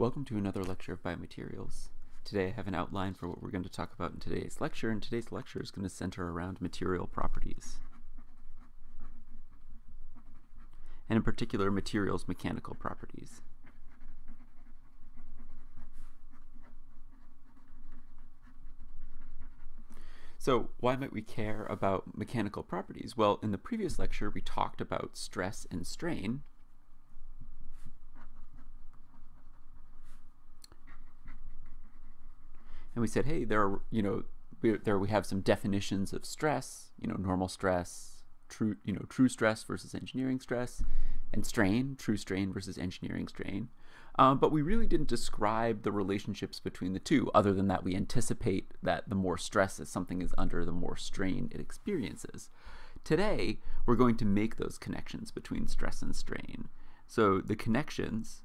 Welcome to another lecture of biomaterials. Today I have an outline for what we're going to talk about in today's lecture, and today's lecture is going to center around material properties. And in particular, materials' mechanical properties. So why might we care about mechanical properties? Well, in the previous lecture we talked about stress and strain, and we said, hey, there are, you know, we, there we have some definitions of stress, you know, normal stress, true, you know, true stress versus engineering stress, and strain, true strain versus engineering strain. Um, but we really didn't describe the relationships between the two, other than that we anticipate that the more stress that something is under, the more strain it experiences. Today, we're going to make those connections between stress and strain. So the connections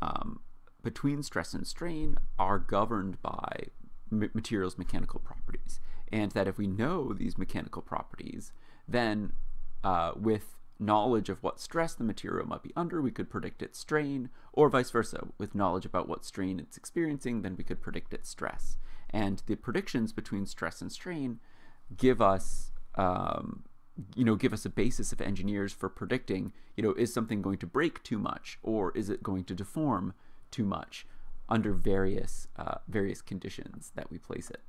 um, between stress and strain are governed by materials mechanical properties. And that if we know these mechanical properties, then uh, with knowledge of what stress the material might be under, we could predict its strain, or vice versa. With knowledge about what strain it's experiencing, then we could predict its stress. And the predictions between stress and strain give us, um, you know, give us a basis of engineers for predicting, you know, is something going to break too much, or is it going to deform too much under various uh, various conditions that we place it.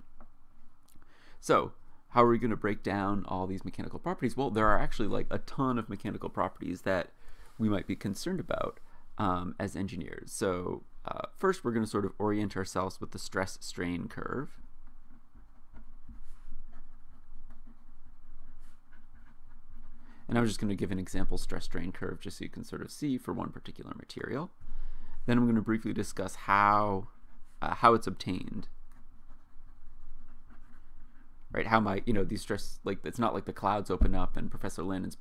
So how are we going to break down all these mechanical properties? Well, there are actually like a ton of mechanical properties that we might be concerned about um, as engineers. So uh, first, we're going to sort of orient ourselves with the stress strain curve. And I'm just going to give an example stress strain curve just so you can sort of see for one particular material. Then I'm going to briefly discuss how uh, how it's obtained right? How might you know these stress like it's not like the clouds open up and Professor Lannin's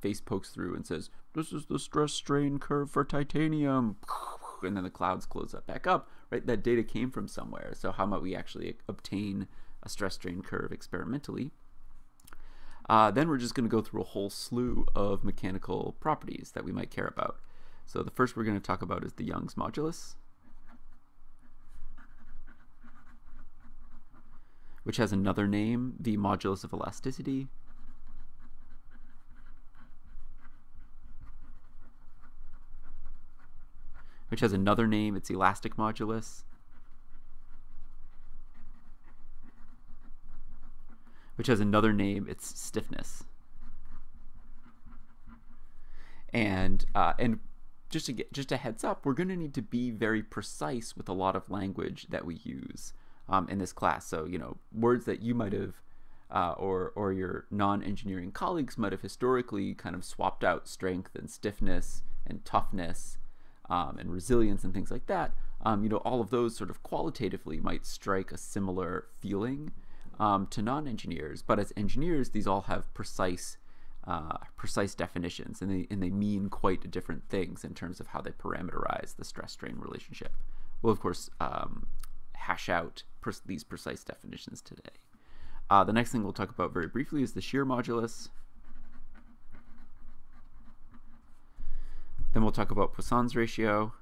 face pokes through and says, "This is the stress strain curve for titanium," and then the clouds close up back up, right? That data came from somewhere. So how might we actually obtain a stress strain curve experimentally? Uh, then we're just going to go through a whole slew of mechanical properties that we might care about. So the first we're going to talk about is the Young's modulus. which has another name, the modulus of elasticity. Which has another name, it's elastic modulus. Which has another name, it's stiffness. And uh, and just to get just a heads up, we're going to need to be very precise with a lot of language that we use um, in this class. So, you know, words that you might have uh, or, or your non-engineering colleagues might have historically kind of swapped out strength and stiffness and toughness um, and resilience and things like that. Um, you know, all of those sort of qualitatively might strike a similar feeling um, to non-engineers, but as engineers, these all have precise uh, precise definitions, and they and they mean quite different things in terms of how they parameterize the stress-strain relationship. We'll of course, um, hash out these precise definitions today. Uh, the next thing we'll talk about very briefly is the shear modulus. Then we'll talk about Poisson's ratio.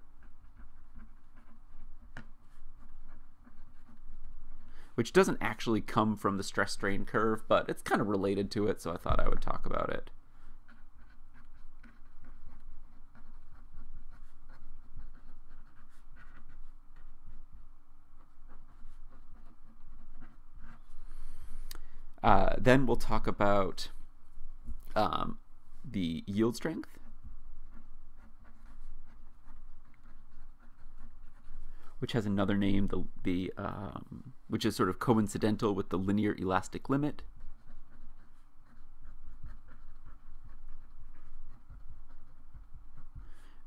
Which doesn't actually come from the stress strain curve, but it's kind of related to it, so I thought I would talk about it. Uh, then we'll talk about um, the yield strength. Which has another name, the, the um, which is sort of coincidental with the linear elastic limit.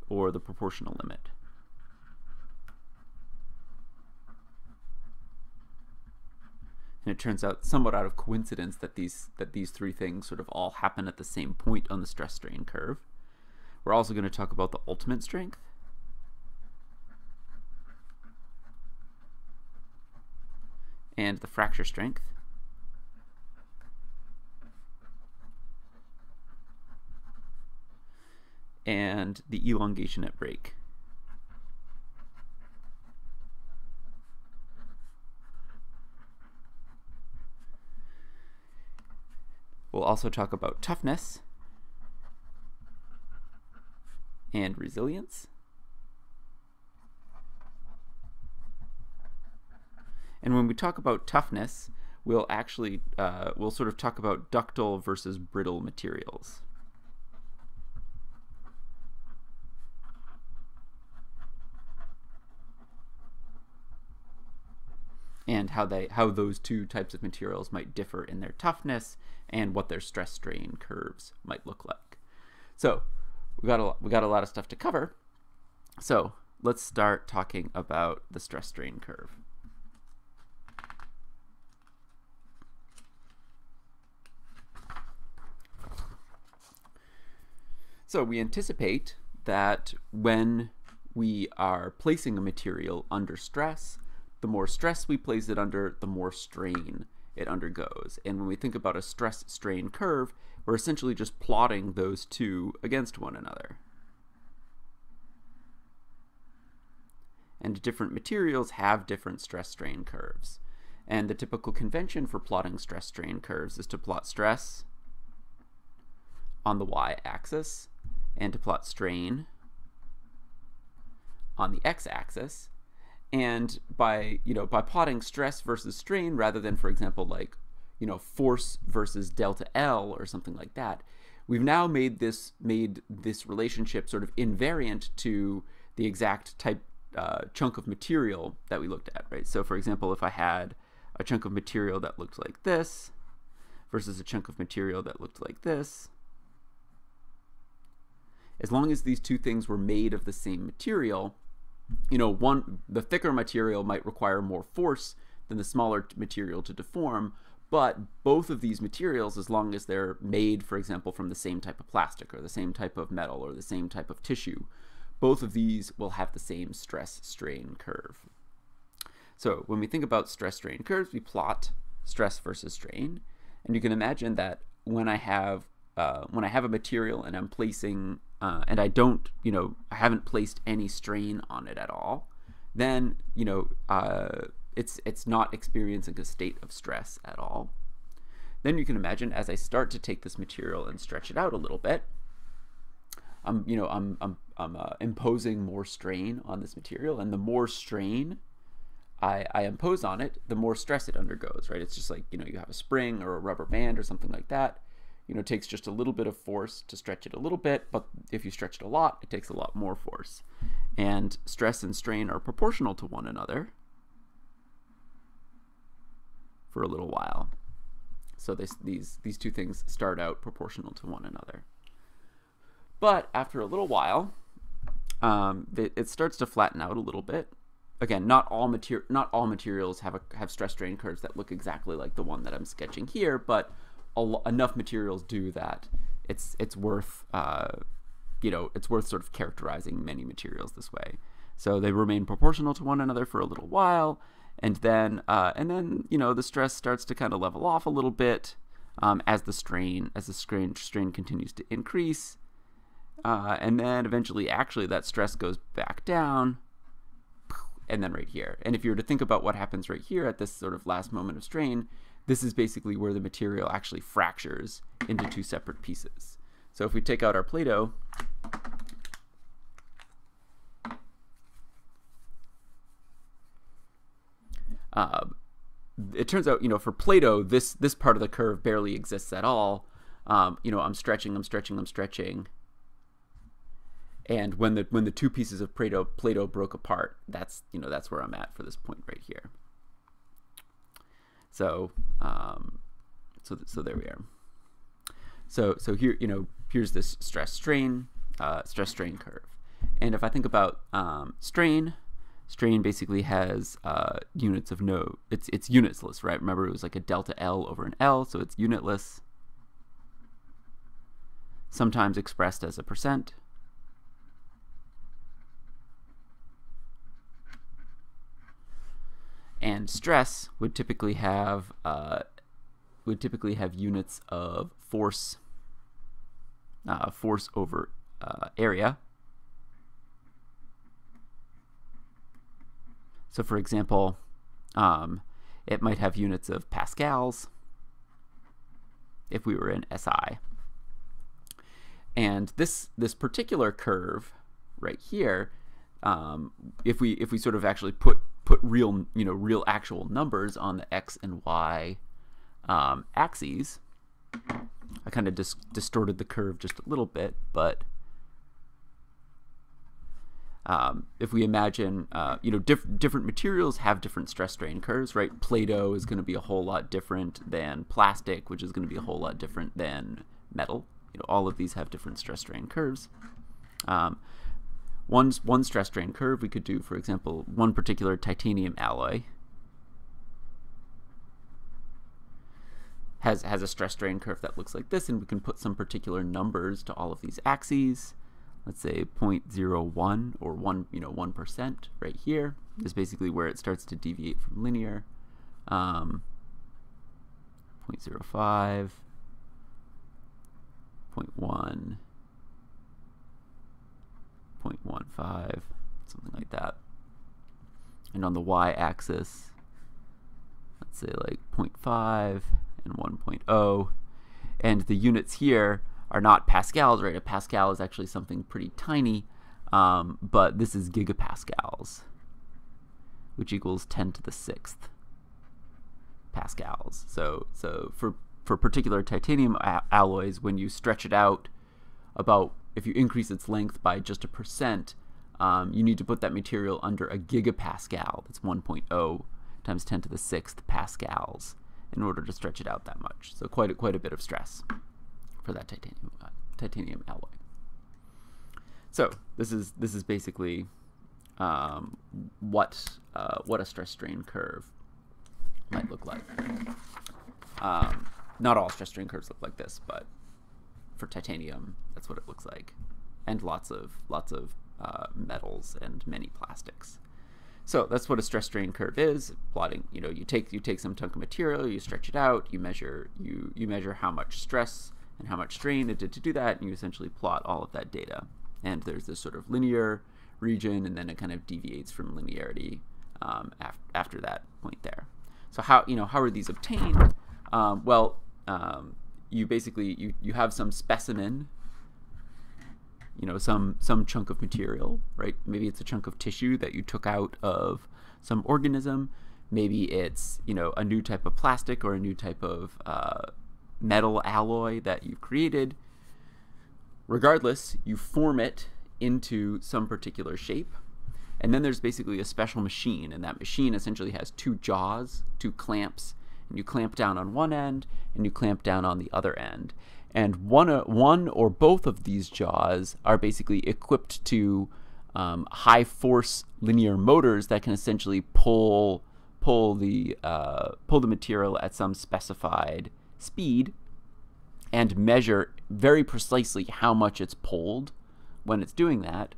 or the proportional limit. And it turns out somewhat out of coincidence that these that these three things sort of all happen at the same point on the stress strain curve. We're also going to talk about the ultimate strength. and the fracture strength. and the elongation at break. We'll also talk about toughness and resilience. And when we talk about toughness, we'll actually uh, we'll sort of talk about ductile versus brittle materials. and how they how those two types of materials might differ in their toughness and what their stress strain curves might look like. So we got a we got a lot of stuff to cover. So let's start talking about the stress strain curve. So we anticipate that when we are placing a material under stress, the more stress we place it under, the more strain it undergoes. And when we think about a stress strain curve, we're essentially just plotting those two against one another. And different materials have different stress strain curves. And the typical convention for plotting stress strain curves is to plot stress on the y-axis and to plot strain on the x-axis. And by you know by plotting stress versus strain rather than for example like you know force versus delta L or something like that we've now made this made this relationship sort of invariant to the exact type uh, chunk of material that we looked at right? So for example if I had a chunk of material that looked like this versus a chunk of material that looked like this as long as these two things were made of the same material you know, one the thicker material might require more force than the smaller material to deform, but both of these materials, as long as they're made, for example, from the same type of plastic or the same type of metal or the same type of tissue, both of these will have the same stress strain curve. So when we think about stress strain curves, we plot stress versus strain, and you can imagine that when I have uh, when I have a material and I'm placing uh, and I don't, you know, I haven't placed any strain on it at all, then you know, uh, it's it's not experiencing a state of stress at all. Then you can imagine as I start to take this material and stretch it out a little bit, I'm you know I'm I'm I'm uh, imposing more strain on this material, and the more strain I, I impose on it, the more stress it undergoes. Right? It's just like you know you have a spring or a rubber band or something like that you know, takes just a little bit of force to stretch it a little bit, but if you stretch it a lot, it takes a lot more force. And stress and strain are proportional to one another for a little while. So this, these, these two things start out proportional to one another. But after a little while, um, it, it starts to flatten out a little bit. Again, not all material not all materials have a, have stress strain curves that look exactly like the one that I'm sketching here, but enough materials do that it's it's worth uh, you know it's worth sort of characterizing many materials this way. So they remain proportional to one another for a little while, and then uh, and then you know the stress starts to kind of level off a little bit um, as the strain as the strain strain continues to increase, uh, and then eventually actually that stress goes back down, and then right here. And if you were to think about what happens right here at this sort of last moment of strain, this is basically where the material actually fractures into two separate pieces. So if we take out our Play-Doh, uh, it turns out, you know, for Play-Doh, this, this part of the curve barely exists at all. Um, you know, I'm stretching, I'm stretching, I'm stretching. And when the when the two pieces of Play-Doh, Play-Doh broke apart, that's you know that's where I'm at for this point right here. So, um, so, so there we are. So, so here, you know, here's this stress strain, uh, stress strain curve. And if I think about um, strain, strain basically has uh, units of no, it's, it's unitless, right? Remember it was like a delta L over an L, so it's unitless. Sometimes expressed as a percent. And stress would typically have uh, would typically have units of force uh, force over uh, area. So, for example, um, it might have units of pascals, if we were in SI. And this this particular curve right here, um, if we if we sort of actually put put real you know real actual numbers on the x and y um, axes, I kind of dis distorted the curve just a little bit, but um, if we imagine, uh, you know, diff different materials have different stress strain curves, right? Play-Doh is going to be a whole lot different than plastic, which is going to be a whole lot different than metal. You know, all of these have different stress strain curves. Um, one, one stress strain curve we could do, for example, one particular titanium alloy has, has a stress strain curve that looks like this, and we can put some particular numbers to all of these axes. Let's say 0.01 or 1, you know, 1% right here is basically where it starts to deviate from linear. Um, 0.05, 0.1, 0.15, something like that. And on the y-axis, let's say like 0.5 and 1.0. And the units here are not pascals, right? A pascal is actually something pretty tiny, um, but this is gigapascals, which equals 10 to the sixth pascals. So, so for for particular titanium alloys, when you stretch it out about, if you increase its length by just a percent, um, you need to put that material under a gigapascal. That's 1.0 times 10 to the sixth pascals in order to stretch it out that much. So quite a, quite a bit of stress for that titanium uh, titanium alloy. So this is this is basically um, what uh, what a stress strain curve might look like. Um, not all stress strain curves look like this, but for titanium, that's what it looks like, and lots of lots of uh, metals and many plastics. So that's what a stress strain curve is. Plotting, you know, you take you take some chunk of material, you stretch it out, you measure you you measure how much stress and how much strain it did to do that, and you essentially plot all of that data. And there's this sort of linear region, and then it kind of deviates from linearity um, af after that point there. So how you know how are these obtained? Um, well, um, you basically you you have some specimen you know some some chunk of material right? Maybe it's a chunk of tissue that you took out of some organism. Maybe it's you know a new type of plastic or a new type of uh, metal alloy that you've created. Regardless you form it into some particular shape. And then there's basically a special machine and that machine essentially has two jaws two clamps you clamp down on one end and you clamp down on the other end and one, uh, one or both of these jaws are basically equipped to um, high force linear motors that can essentially pull pull the uh, pull the material at some specified speed and measure very precisely how much it's pulled when it's doing that.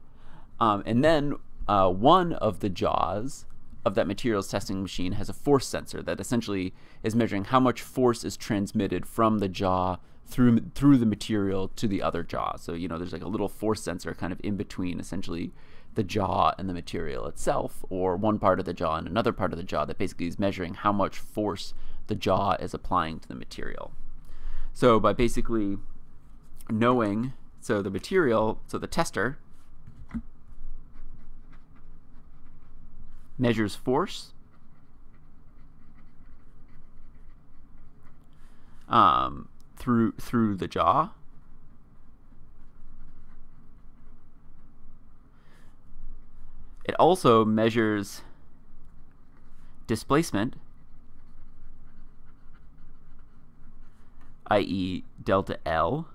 Um, and then uh, one of the jaws of that materials testing machine has a force sensor that essentially is measuring how much force is transmitted from the jaw through through the material to the other jaw. So you know, there's like a little force sensor kind of in between, essentially the jaw and the material itself, or one part of the jaw and another part of the jaw that basically is measuring how much force the jaw is applying to the material. So by basically knowing, so the material, so the tester measures force. Um, through through the jaw. It also measures displacement, i.e. delta L.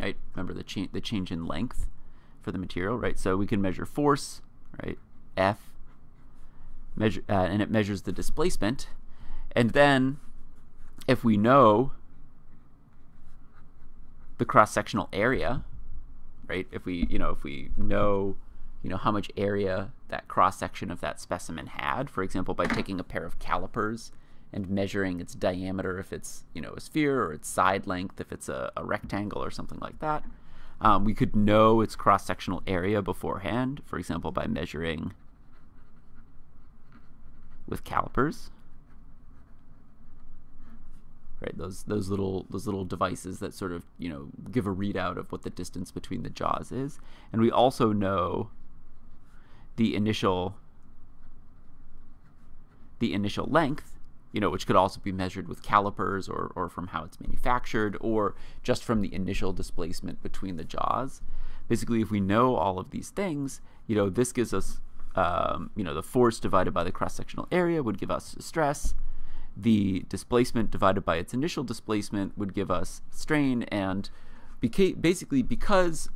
Right? Remember the change the change in length for the material, right? So we can measure force, right? F, measure, uh, and it measures the displacement, and then if we know the cross-sectional area, right? If we, you know, if we know, you know, how much area that cross-section of that specimen had, for example, by taking a pair of calipers and measuring its diameter if it's, you know, a sphere or its side length if it's a, a rectangle or something like that. Um, we could know its cross-sectional area beforehand, for example, by measuring with calipers right? Those those little those little devices that sort of you know give a readout of what the distance between the jaws is, and we also know the initial the initial length, you know, which could also be measured with calipers or, or from how it's manufactured or just from the initial displacement between the jaws. Basically, if we know all of these things, you know, this gives us, um, you know, the force divided by the cross-sectional area would give us stress. The displacement divided by its initial displacement would give us strain. And beca basically, because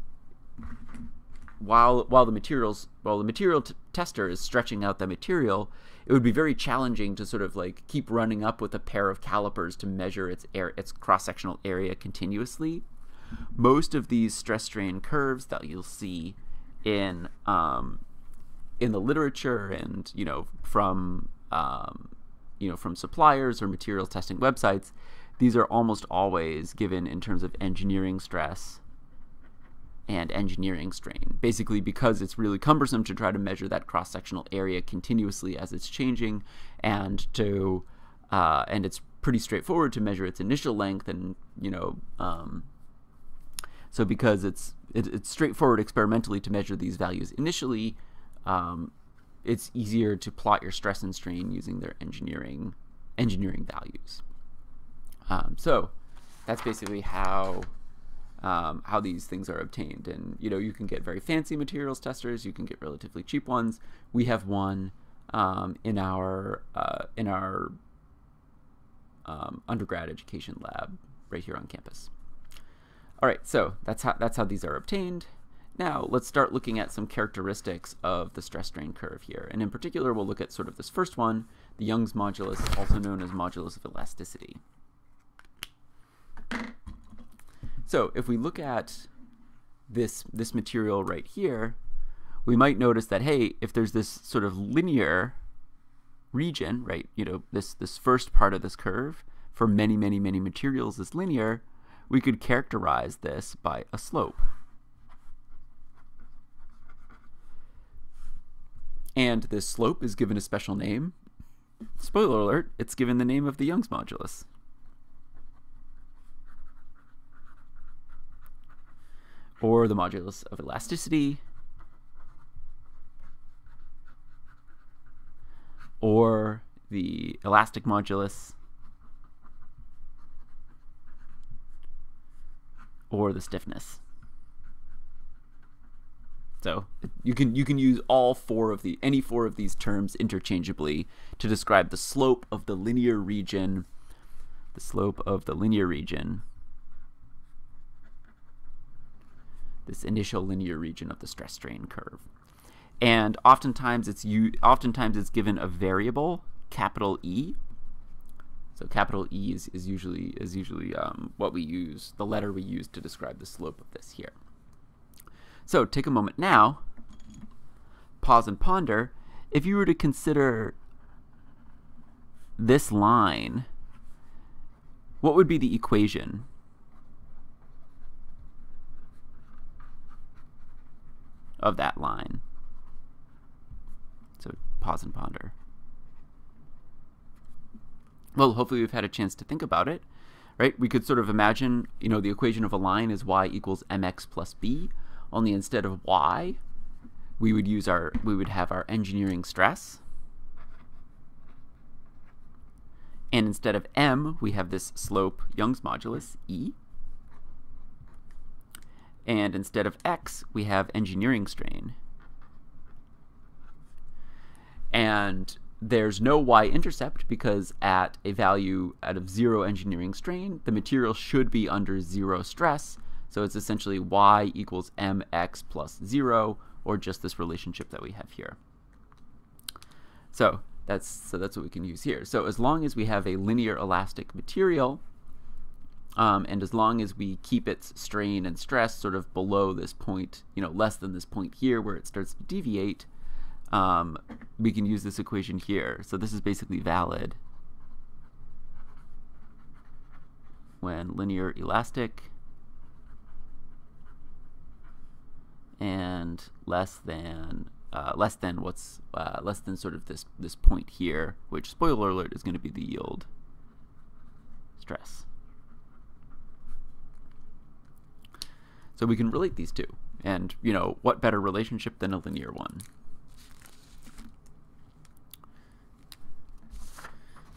while while the materials while the material tester is stretching out the material, it would be very challenging to sort of like keep running up with a pair of calipers to measure its air its cross sectional area continuously. Most of these stress strain curves that you'll see in um, in the literature and you know from um, you know from suppliers or materials testing websites, these are almost always given in terms of engineering stress and engineering strain. Basically, because it's really cumbersome to try to measure that cross sectional area continuously as it's changing, and to uh, and it's pretty straightforward to measure its initial length, and you know, um, so because it's it, it's straightforward experimentally to measure these values initially, um, it's easier to plot your stress and strain using their engineering engineering values. Um, so that's basically how um, how these things are obtained. And you know, you can get very fancy materials testers. You can get relatively cheap ones. We have one um, in our uh, in our um, undergrad education lab right here on campus. All right, so that's how that's how these are obtained. Now let's start looking at some characteristics of the stress strain curve here, and in particular, we'll look at sort of this first one, the Young's modulus, also known as modulus of elasticity. So if we look at this, this material right here, we might notice that, hey, if there's this sort of linear region, right, you know, this, this first part of this curve for many, many, many materials is linear, we could characterize this by a slope. And this slope is given a special name. Spoiler alert, it's given the name of the Young's modulus. or the modulus of elasticity, or the elastic modulus, or the stiffness. So you can you can use all four of the any four of these terms interchangeably to describe the slope of the linear region, the slope of the linear region this initial linear region of the stress strain curve. And oftentimes it's you oftentimes it's given a variable, capital E. So capital E is, is usually is usually um, what we use, the letter we use to describe the slope of this here. So take a moment now, pause and ponder. If you were to consider this line, what would be the equation of that line. So pause and ponder. Well, hopefully we've had a chance to think about it, right? We could sort of imagine, you know, the equation of a line is y equals mx plus b, only instead of y, we would use our, we would have our engineering stress. And instead of m, we have this slope Young's modulus, E. And instead of x, we have engineering strain. And there's no y-intercept because at a value out of zero engineering strain, the material should be under zero stress. So it's essentially y equals mx plus zero, or just this relationship that we have here. So that's so that's what we can use here. So as long as we have a linear elastic material, um, and as long as we keep its strain and stress sort of below this point, you know, less than this point here where it starts to deviate, um, we can use this equation here. So this is basically valid when linear elastic and less than uh, less than what's uh, less than sort of this this point here, which spoiler alert is going to be the yield stress. So we can relate these two. And, you know, what better relationship than a linear one?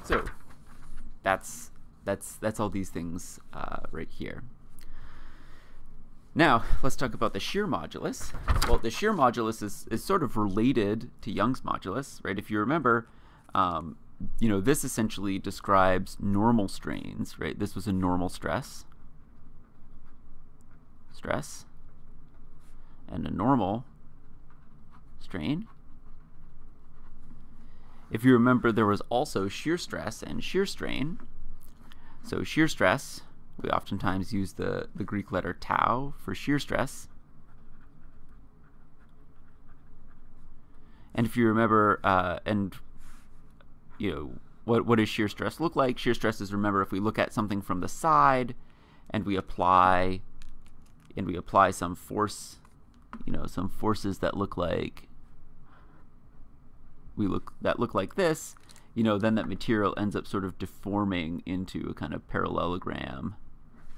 So that's that's that's all these things uh, right here. Now, let's talk about the shear modulus. Well, the shear modulus is, is sort of related to Young's modulus, right? If you remember, um, you know, this essentially describes normal strains, right? This was a normal stress, stress, and a normal strain. If you remember, there was also shear stress and shear strain. So shear stress we oftentimes use the, the Greek letter tau for shear stress. And if you remember, uh, and you know, what, what does shear stress look like? Shear stress is, remember, if we look at something from the side and we apply, and we apply some force, you know, some forces that look like, we look, that look like this, you know, then that material ends up sort of deforming into a kind of parallelogram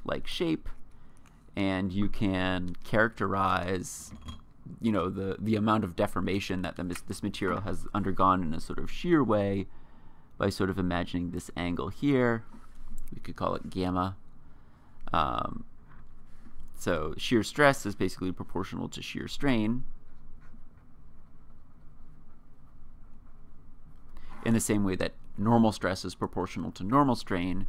like shape and you can characterize you know the the amount of deformation that the, this material has undergone in a sort of shear way by sort of imagining this angle here. We could call it gamma. Um, so shear stress is basically proportional to shear strain. In the same way that normal stress is proportional to normal strain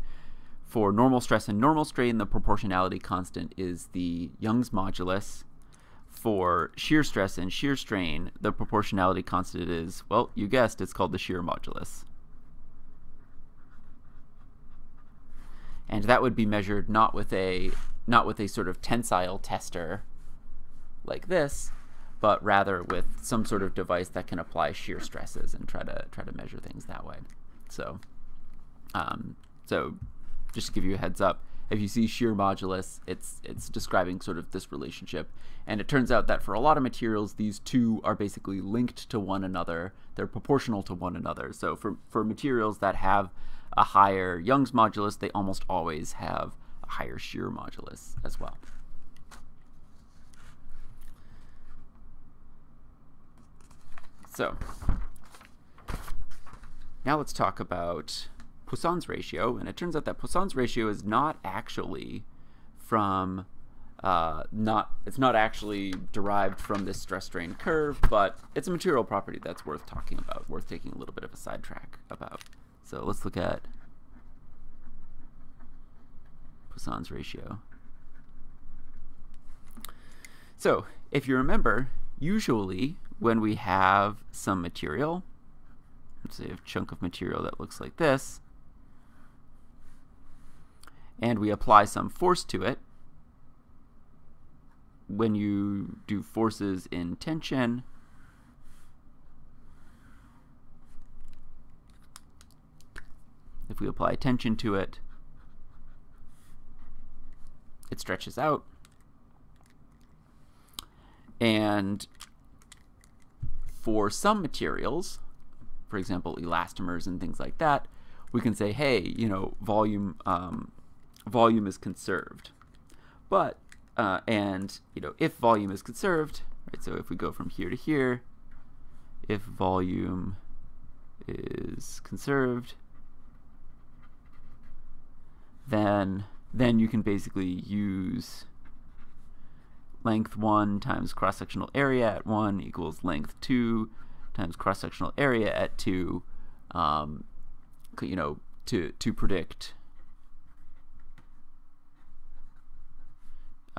for normal stress and normal strain, the proportionality constant is the Young's modulus. For shear stress and shear strain, the proportionality constant is, well, you guessed, it's called the shear modulus. And that would be measured not with a not with a sort of tensile tester like this, but rather with some sort of device that can apply shear stresses and try to try to measure things that way. So, um, so just to give you a heads up, if you see shear modulus, it's it's describing sort of this relationship. And it turns out that for a lot of materials, these two are basically linked to one another. They're proportional to one another. So for, for materials that have a higher Young's modulus, they almost always have a higher shear modulus as well. So now let's talk about Poisson's ratio, and it turns out that Poisson's ratio is not actually from uh, not it's not actually derived from this stress strain curve, but it's a material property that's worth talking about, worth taking a little bit of a sidetrack about. So let's look at Poisson's ratio. So if you remember, usually when we have some material, let's say a chunk of material that looks like this, and we apply some force to it, when you do forces in tension, if we apply tension to it, it stretches out. And for some materials, for example, elastomers and things like that, we can say, hey, you know, volume um, volume is conserved. But, uh, and, you know, if volume is conserved, right, so if we go from here to here, if volume is conserved, then then you can basically use length 1 times cross-sectional area at 1 equals length 2 times cross-sectional area at 2, um, you know, to, to predict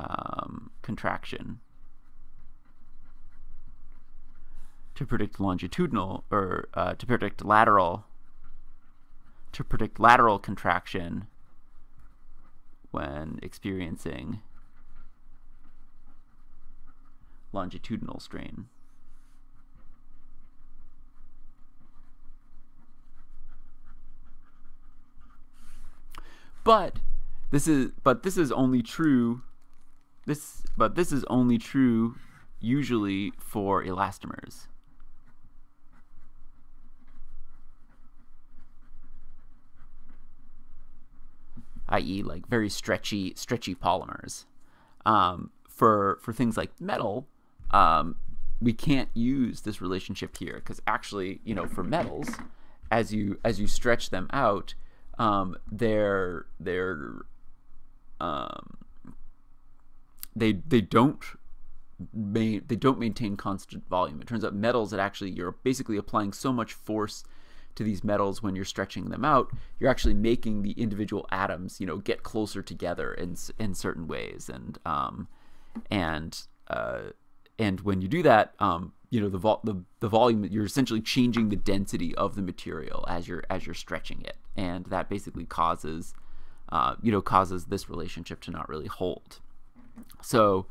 um, contraction to predict longitudinal or uh, to predict lateral to predict lateral contraction when experiencing longitudinal strain. But this is but this is only true this, but this is only true usually for elastomers. i.e., like very stretchy stretchy polymers. Um, for for things like metal, um, we can't use this relationship here because actually, you know, for metals, as you as you stretch them out, um, they're they're um, they they don't they don't maintain constant volume. It turns out metals that actually you're basically applying so much force to these metals when you're stretching them out, you're actually making the individual atoms, you know, get closer together in in certain ways, and um, and uh, and when you do that, um, you know, the, vol- the the volume you're essentially changing the density of the material as you're as you're stretching it, and that basically causes, uh, you know, causes this relationship to not really hold. So,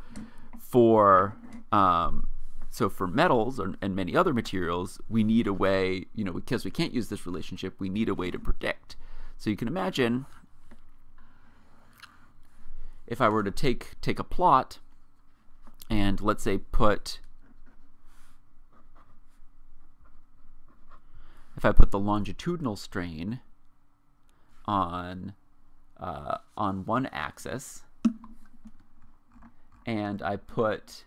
for um, so for metals and many other materials, we need a way, you know, because we can't use this relationship, we need a way to predict. So you can imagine if I were to take take a plot and let's say put if I put the longitudinal strain on uh, on one axis and I put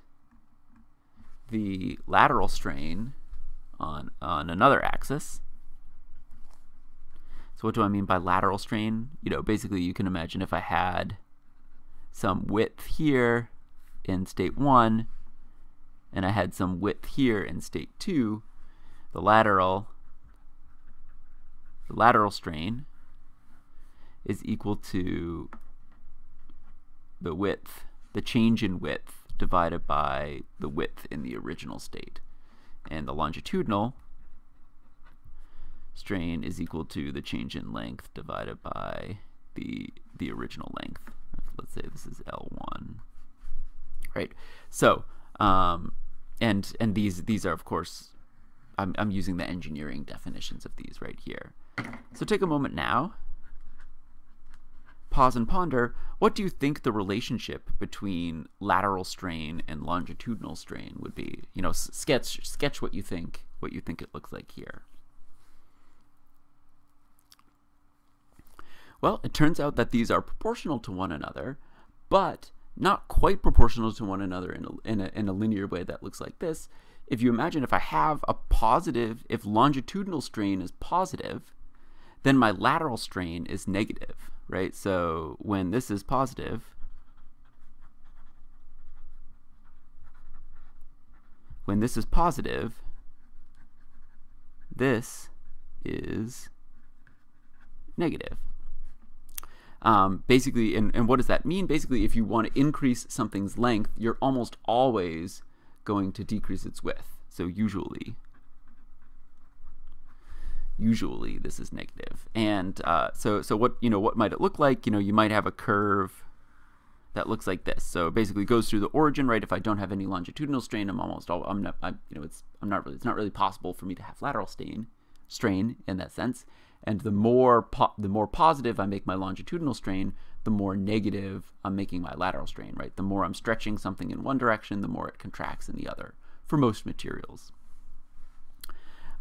the lateral strain on, on another axis. So what do I mean by lateral strain? You know, basically you can imagine if I had some width here in state 1 and I had some width here in state 2, the lateral the lateral strain is equal to the width, the change in width divided by the width in the original state. And the longitudinal strain is equal to the change in length divided by the the original length. Let's say this is L1. Right. So, um, and and these these are of course I'm I'm using the engineering definitions of these right here. So take a moment now pause and ponder, what do you think the relationship between lateral strain and longitudinal strain would be? You know, sketch sketch what you think what you think it looks like here. Well, it turns out that these are proportional to one another, but not quite proportional to one another in a, in a, in a linear way that looks like this. If you imagine if I have a positive, if longitudinal strain is positive, then my lateral strain is negative right? So when this is positive, when this is positive, this is negative. Um, basically, and, and what does that mean? Basically, if you want to increase something's length, you're almost always going to decrease its width. So usually, usually this is negative. And uh, so, so what you know, what might it look like? You know, you might have a curve that looks like this. So basically, goes through the origin, right? If I don't have any longitudinal strain, I'm almost all, I'm not, I'm, you know, it's I'm not really, it's not really possible for me to have lateral strain, strain in that sense. And the more the more positive I make my longitudinal strain, the more negative I'm making my lateral strain, right? The more I'm stretching something in one direction, the more it contracts in the other for most materials.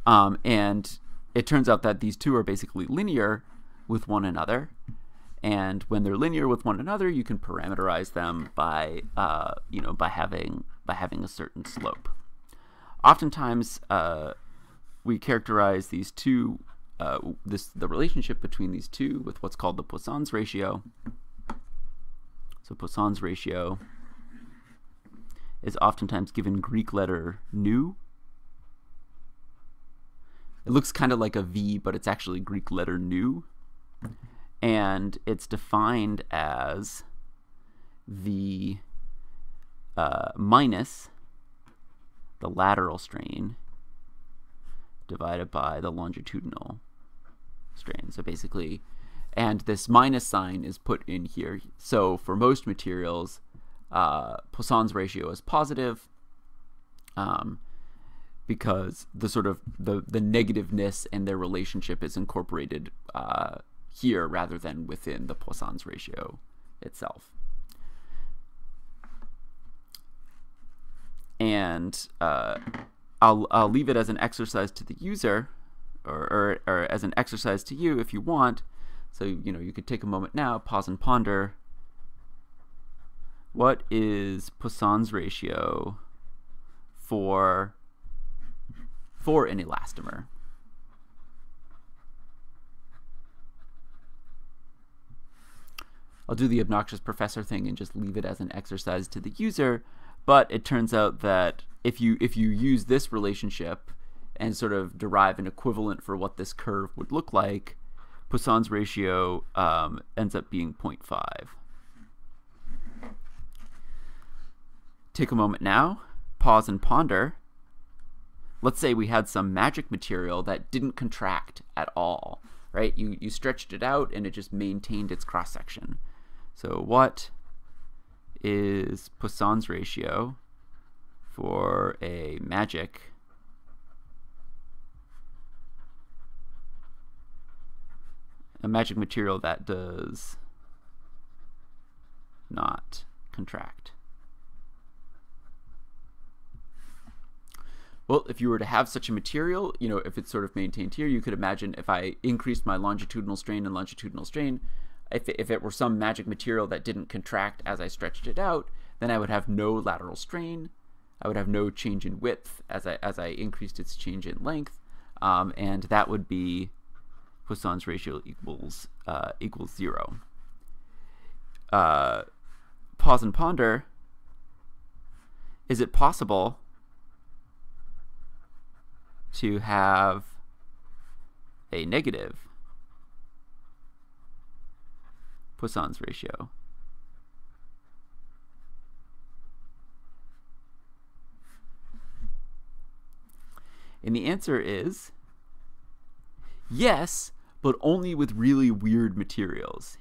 Um, and it turns out that these two are basically linear with one another. And when they're linear with one another, you can parameterize them by, uh, you know, by having by having a certain slope. Oftentimes, uh, we characterize these two, uh, this the relationship between these two with what's called the Poisson's ratio. So Poisson's ratio is oftentimes given Greek letter nu it looks kind of like a V, but it's actually Greek letter nu. And it's defined as the uh, minus the lateral strain divided by the longitudinal strain. So basically, and this minus sign is put in here. So for most materials, uh, Poisson's ratio is positive. Um, because the sort of the the negativeness and their relationship is incorporated uh, here rather than within the Poisson's ratio itself. And uh, I'll I'll leave it as an exercise to the user, or, or or as an exercise to you if you want, So, you know, you could take a moment now, pause and ponder. What is Poisson's ratio for, for an elastomer? I'll do the obnoxious professor thing and just leave it as an exercise to the user, but it turns out that if you if you use this relationship and sort of derive an equivalent for what this curve would look like, Poisson's ratio um, ends up being 0.5. Take a moment now, pause and ponder. Let's say we had some magic material that didn't contract at all, right? You, you stretched it out and it just maintained its cross section. So what is Poisson's ratio for a magic a magic material that does not contract. Well, if you were to have such a material, you know, if it's sort of maintained here, you could imagine if I increased my longitudinal strain and longitudinal strain, if, if it were some magic material that didn't contract as I stretched it out, then I would have no lateral strain. I would have no change in width as I, as I increased its change in length. Um, and that would be Poisson's ratio equals uh, equals zero. Uh, pause and ponder. Is it possible to have a negative Poisson's ratio? And the answer is yes, but only with really weird materials.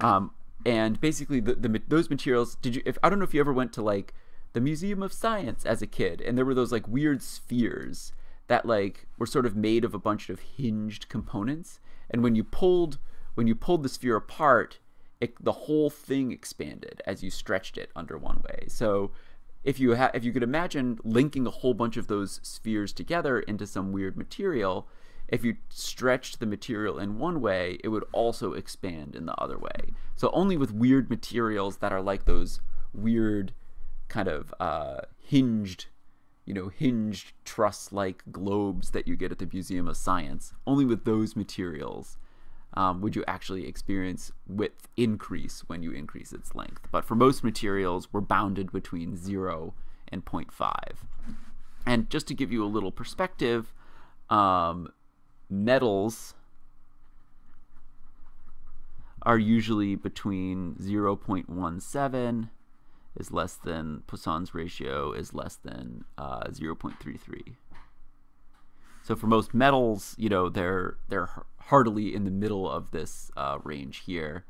Um, and basically, the, the those materials. Did you? If I don't know if you ever went to like the Museum of Science as a kid, and there were those like weird spheres that like were sort of made of a bunch of hinged components, and when you pulled when you pulled the sphere apart, it, the whole thing expanded as you stretched it under one way. So if you ha- if you could imagine linking a whole bunch of those spheres together into some weird material, if you stretched the material in one way, it would also expand in the other way. So only with weird materials that are like those weird kind of uh, hinged, you know, hinged truss-like globes that you get at the Museum of Science, only with those materials um, would you actually experience width increase when you increase its length. But for most materials, we're bounded between 0 and 0.5. And just to give you a little perspective, um, metals are usually between 0.17 is less than Poisson's ratio is less than uh, 0.33. So for most metals, you know, they're they're heartily in the middle of this uh, range here.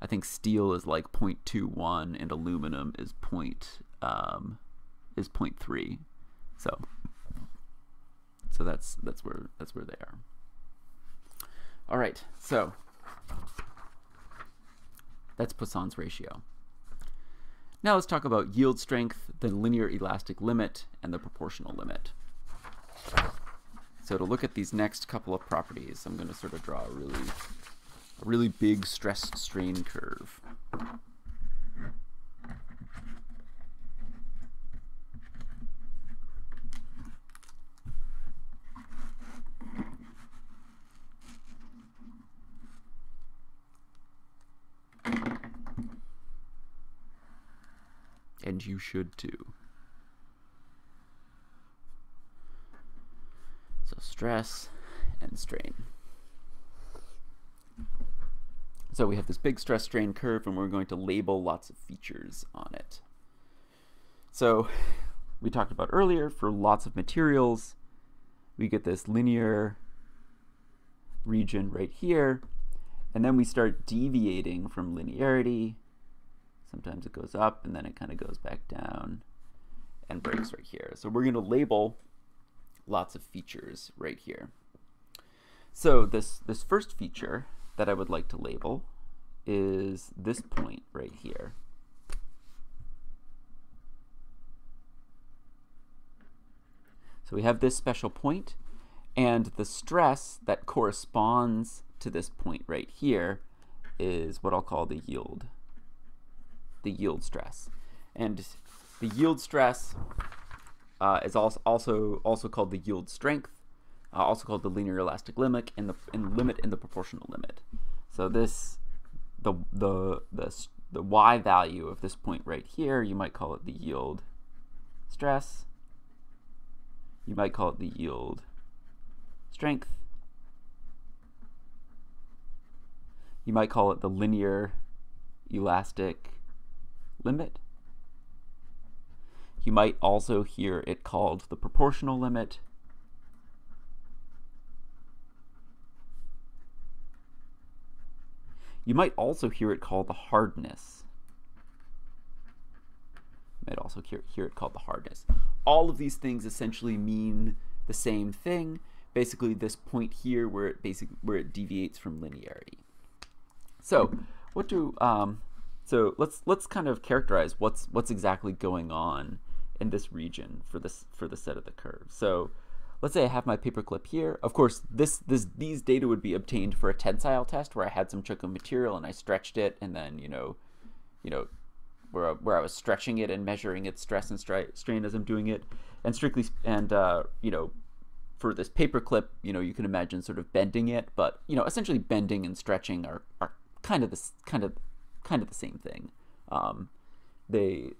I think steel is like 0.21 and aluminum is point um, is 0.3. So so that's that's where that's where they are. All right, so that's Poisson's ratio. Now let's talk about yield strength, the linear elastic limit, and the proportional limit. So to look at these next couple of properties, I'm going to sort of draw a really, a really big stress strain curve. And you should too. So stress and strain. So we have this big stress strain curve and we're going to label lots of features on it. So we talked about earlier for lots of materials, we get this linear region right here, and then we start deviating from linearity. Sometimes it goes up and then it kind of goes back down and breaks right here. So we're going to label lots of features right here. So this, this first feature that I would like to label is this point right here. So we have this special point, And the stress that corresponds to this point right here is what I'll call the yield, the yield stress. And the yield stress uh, is also, also also called the yield strength, uh, also called the linear elastic limit and the and limit in the proportional limit. So this the the the the y value of this point right here, you might call it the yield stress. You might call it the yield strength. You might call it the linear elastic limit. You might also hear it called the proportional limit. You might also hear it called the hardness. You might also hear, it called the hardness. All of these things essentially mean the same thing. Basically, this point here where it basically where it deviates from linearity. So, what do um, so let's let's kind of characterize what's what's exactly going on in this region for this for the set of the curve. So let's say I have my paperclip here. Of course, this this these data would be obtained for a tensile test where I had some chunk of material and I stretched it, and then you know, you know, where where I was stretching it and measuring its stress and strain as I'm doing it, and strictly and uh, you know, for this paperclip, you know, you can imagine sort of bending it, but you know, essentially bending and stretching are are kind of this kind of kind of the same thing. Um, they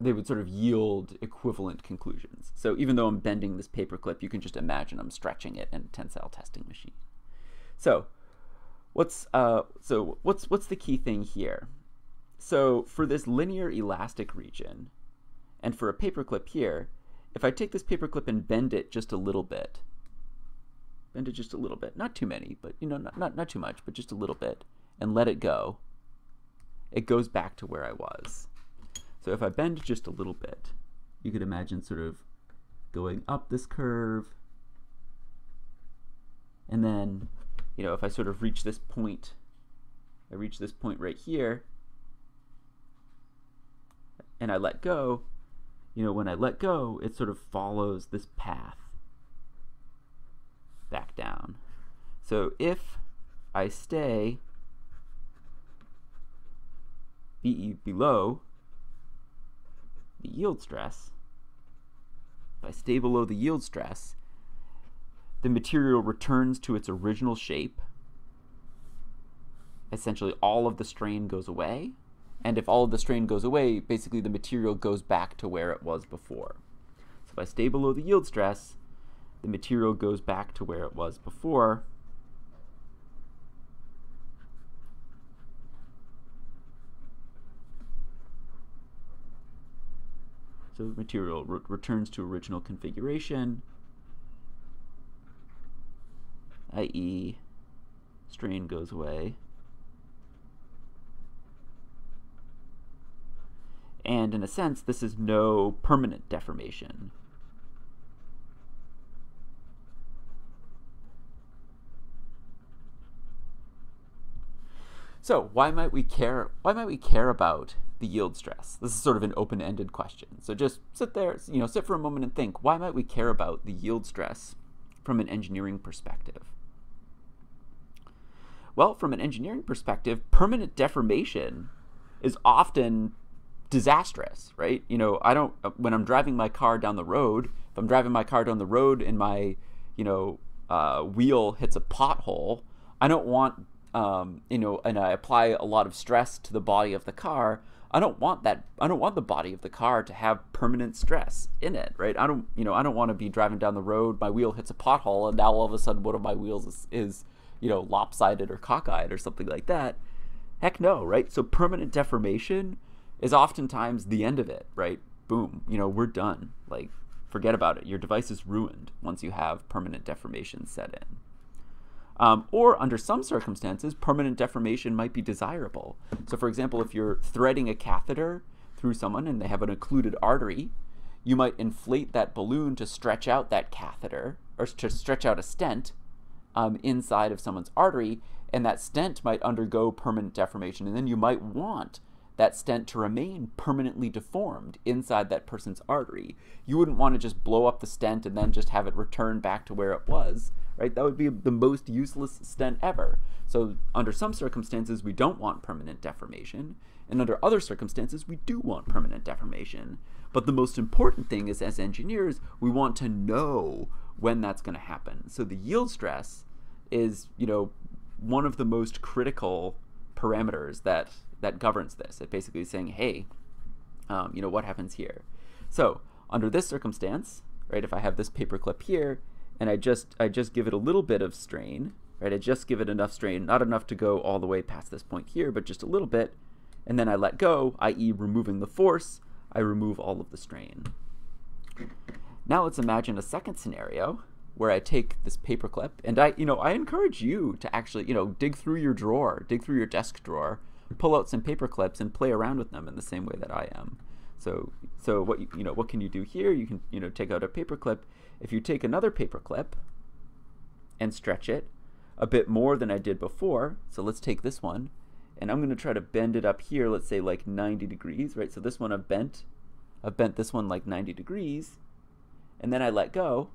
they would sort of yield equivalent conclusions. So even though I'm bending this paperclip, you can just imagine I'm stretching it in a tensile testing machine. So what's uh, so what's what's the key thing here? So for this linear elastic region, and for a paperclip here, if I take this paperclip and bend it just a little bit, bend it just a little bit, not too many, but you know, not, not, not too much, but just a little bit, and let it go, it goes back to where I was. So if I bend just a little bit, you could imagine sort of going up this curve. And then, you know, if I sort of reach this point, I reach this point right here, and I let go, you know, when I let go, it sort of follows this path back down. So if I stay be below the yield stress, if I stay below the yield stress, the material returns to its original shape. Essentially, all of the strain goes away. And if all of the strain goes away, basically the material goes back to where it was before. So if I stay below the yield stress, the material goes back to where it was before. So material re returns to original configuration, i.e. strain goes away. And in a sense, this is no permanent deformation. So why might we care? Why might we care about the yield stress? This is sort of an open-ended question. So just sit there, you know, sit for a moment and think. Why might we care about the yield stress from an engineering perspective? Well, from an engineering perspective, permanent deformation is often disastrous, right? You know, I don't when I'm driving my car down the road. If I'm driving my car down the road and my, you know, uh, wheel hits a pothole, I don't want um, you know, and I apply a lot of stress to the body of the car, I don't want that. I don't want the body of the car to have permanent stress in it, right? I don't, you know, I don't want to be driving down the road, my wheel hits a pothole, and now all of a sudden one of my wheels is, is you know, lopsided or cockeyed or something like that. Heck no, right? So permanent deformation is oftentimes the end of it, right? Boom, you know, we're done. Like, forget about it. Your device is ruined once you have permanent deformation set in. Um, or under some circumstances, permanent deformation might be desirable. So for example, if you're threading a catheter through someone and they have an occluded artery, you might inflate that balloon to stretch out that catheter, or to stretch out a stent um, inside of someone's artery, and that stent might undergo permanent deformation. And then you might want that stent to remain permanently deformed inside that person's artery. You wouldn't want to just blow up the stent and then just have it return back to where it was, right? That would be the most useless stent ever. So under some circumstances, we don't want permanent deformation, and under other circumstances, we do want permanent deformation. But the most important thing is, as engineers, we want to know when that's going to happen. So the yield stress is, you know, one of the most critical parameters that that governs this. It basically is saying, hey, um, you know, what happens here? So under this circumstance, right, if I have this paper clip here, and I just I just give it a little bit of strain, right? I just give it enough strain, not enough to go all the way past this point here, but just a little bit, and then I let go, i.e. removing the force, I remove all of the strain. Now let's imagine a second scenario where I take this paper clip and I, you know, I encourage you to actually, you know, dig through your drawer, dig through your desk drawer, pull out some paper clips and play around with them in the same way that I am. So, so what you, you know, what can you do here? You can, you know, take out a paper clip. If you take another paper clip and stretch it a bit more than I did before, so let's take this one, and I'm going to try to bend it up here, let's say like 90 degrees, right? So this one I've bent, I've bent this one like 90 degrees, and then I let go.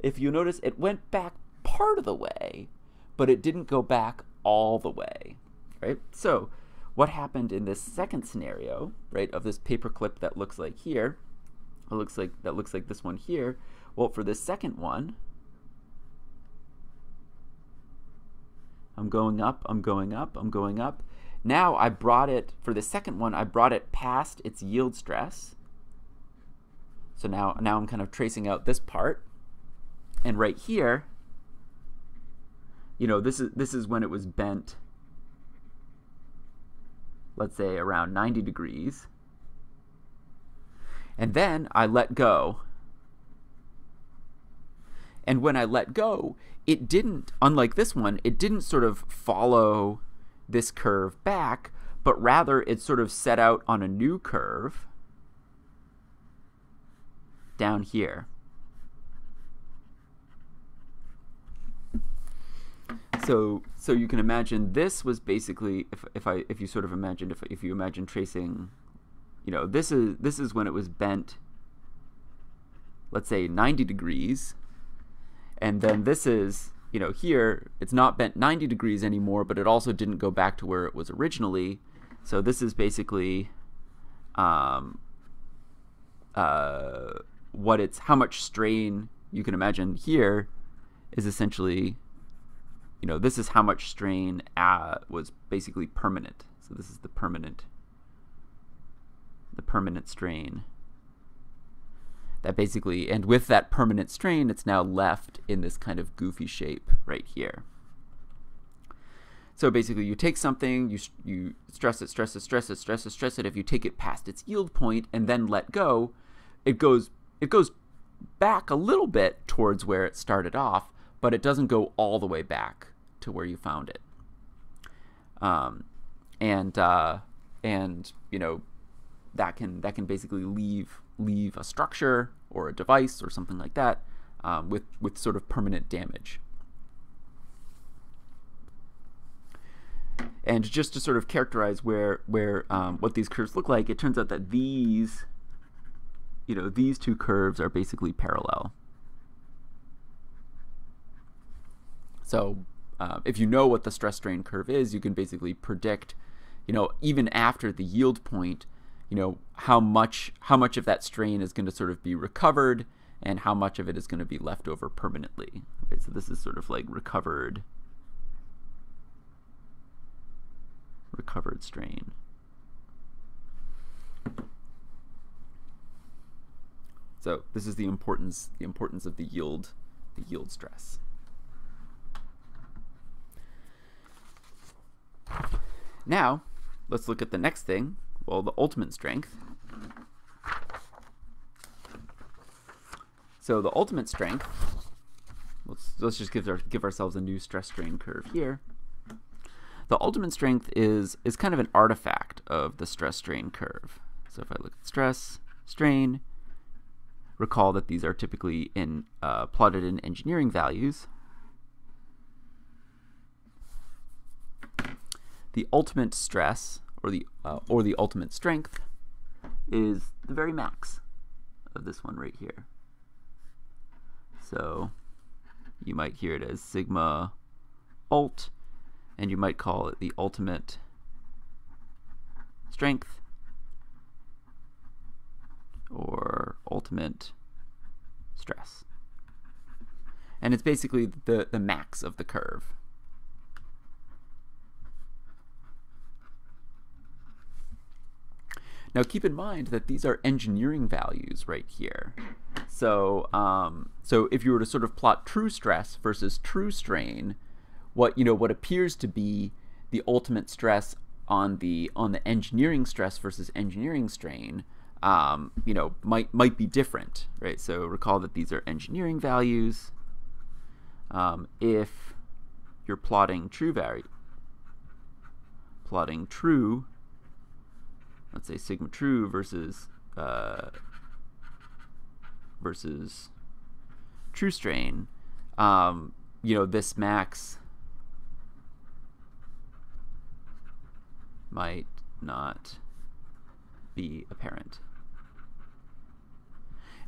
If you notice, it went back part of the way, but it didn't go back all the way right? So what happened in this second scenario, right, of this paper clip that looks like here, it looks like that looks like this one here. Well, for this second one, I'm going up, I'm going up, I'm going up. Now I brought it, for the second one, I brought it past its yield stress. So now, now I'm kind of tracing out this part. And right here, you know, this is, this is when it was bent let's say around 90 degrees. And then I let go. And when I let go, it didn't, unlike this one, it didn't sort of follow this curve back, but rather it sort of set out on a new curve down here. So so you can imagine this was basically if, if I if you sort of imagined if, if you imagine tracing you know this is this is when it was bent let's say 90 degrees. And then this is you know here it's not bent 90 degrees anymore but it also didn't go back to where it was originally. So this is basically um, uh, what it's how much strain you can imagine here is essentially you know, this is how much strain uh, was basically permanent. So this is the permanent, the permanent strain. That basically, and with that permanent strain, it's now left in this kind of goofy shape right here. So basically, you take something, you you stress it, stress it, stress it, stress it, stress it. If you take it past its yield point and then let go, it goes it goes back a little bit towards where it started off, but it doesn't go all the way back to where you found it. Um, and uh, and you know that can that can basically leave leave a structure or a device or something like that um, with with sort of permanent damage. And just to sort of characterize where where um, what these curves look like, it turns out that these you know these two curves are basically parallel. So uh, if you know what the stress strain curve is, you can basically predict, you know, even after the yield point, you know, how much how much of that strain is going to sort of be recovered and how much of it is going to be left over permanently. Right? So this is sort of like recovered recovered strain. So this is the importance the importance of the yield the yield stress. Now, let's look at the next thing. Well, the ultimate strength. So the ultimate strength, let's, let's just give, our, give ourselves a new stress strain curve here. The ultimate strength is, is kind of an artifact of the stress strain curve. So if I look at stress, strain, recall that these are typically in uh, plotted in engineering values. The ultimate stress or the uh, or the ultimate strength is the very max of this one right here. So you might hear it as sigma ult, and you might call it the ultimate strength or ultimate stress. And it's basically the, the max of the curve. Now keep in mind that these are engineering values right here. So, um, so if you were to sort of plot true stress versus true strain, what you know what appears to be the ultimate stress on the on the engineering stress versus engineering strain, um, you know, might might be different, right? So recall that these are engineering values. Um, if you're plotting true vari plotting true let's say sigma true versus uh, versus true strain, um, you know, this max might not be apparent.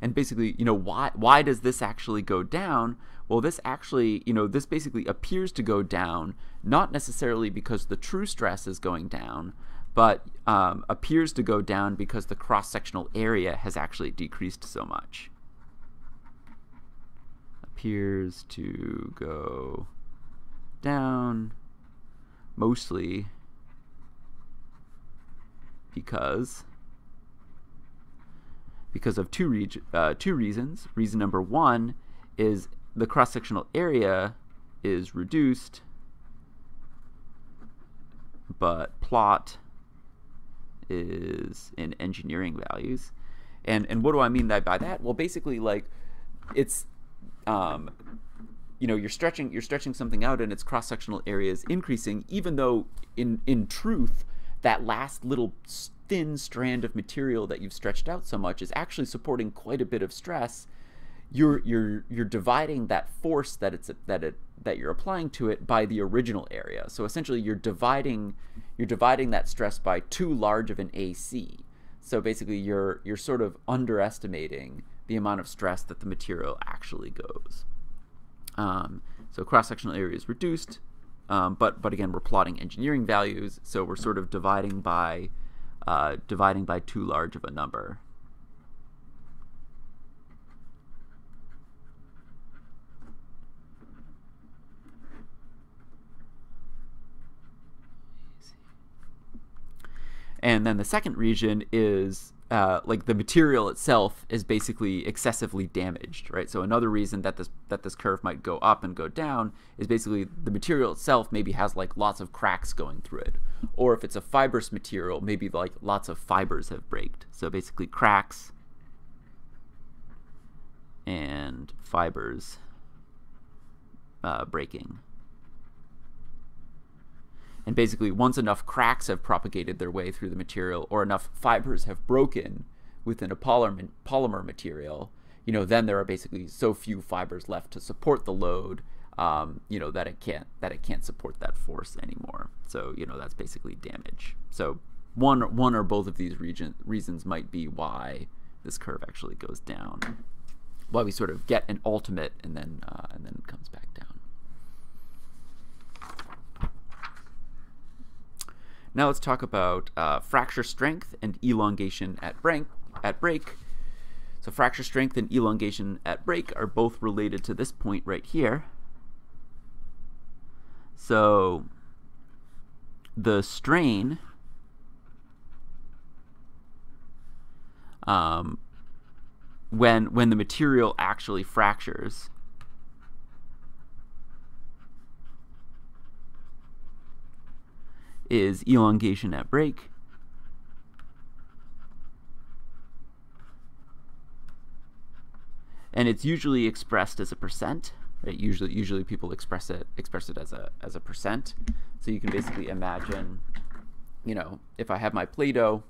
And basically, you know, why why does this actually go down? Well, this actually, you know, this basically appears to go down not necessarily because the true stress is going down, but um, appears to go down because the cross-sectional area has actually decreased so much. Appears to go down mostly because because of two, uh, two reasons. Reason number one is the cross-sectional area is reduced, but plot is in engineering values. And and what do I mean by that? Well, basically like it's um, you know, you're stretching you're stretching something out and its cross-sectional area is increasing even though in in truth that last little thin strand of material that you've stretched out so much is actually supporting quite a bit of stress you're you're you're dividing that force that it's that it that you're applying to it by the original area. So essentially you're dividing you're dividing that stress by too large of an AC. So basically you're you're sort of underestimating the amount of stress that the material actually goes. Um, so cross-sectional area is reduced, um, but but again we're plotting engineering values, so we're sort of dividing by uh, dividing by too large of a number. And then the second region is uh, like the material itself is basically excessively damaged, right? So another reason that this that this curve might go up and go down is basically the material itself maybe has like lots of cracks going through it, or if it's a fibrous material, maybe like lots of fibers have braked. So basically cracks and fibers uh, breaking. And basically, once enough cracks have propagated their way through the material or enough fibers have broken within a polymer, polymer material, you know, then there are basically so few fibers left to support the load, um, you know, that it can't that it can't support that force anymore. So you know, that's basically damage. So one one or both of these region, reasons might be why this curve actually goes down. Why we sort of get an ultimate and then uh, and then comes back down. Now let's talk about uh, fracture strength and elongation at break. At break. So fracture strength and elongation at break are both related to this point right here. So the strain um, when when the material actually fractures is elongation at break. And it's usually expressed as a percent. Right? Usually, usually people express it express it as a as a percent. So you can basically imagine, you know, if I have my Play-Doh,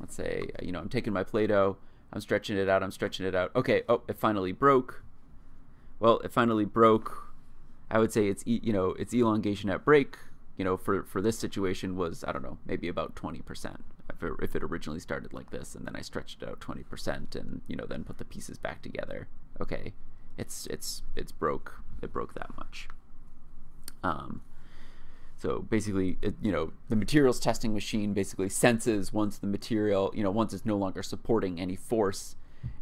let's say, you know, I'm taking my Play-Doh, I'm stretching it out, I'm stretching it out. Okay, oh, it finally broke. Well, it finally broke I would say it's you know it's elongation at break you know, for, for this situation was, I don't know, maybe about 20%. If it, if it originally started like this and then I stretched it out 20% and, you know, then put the pieces back together. Okay. It's, it's, it's broke. It broke that much. Um, so basically, it, you know, the materials testing machine basically senses once the material, you know, once it's no longer supporting any force,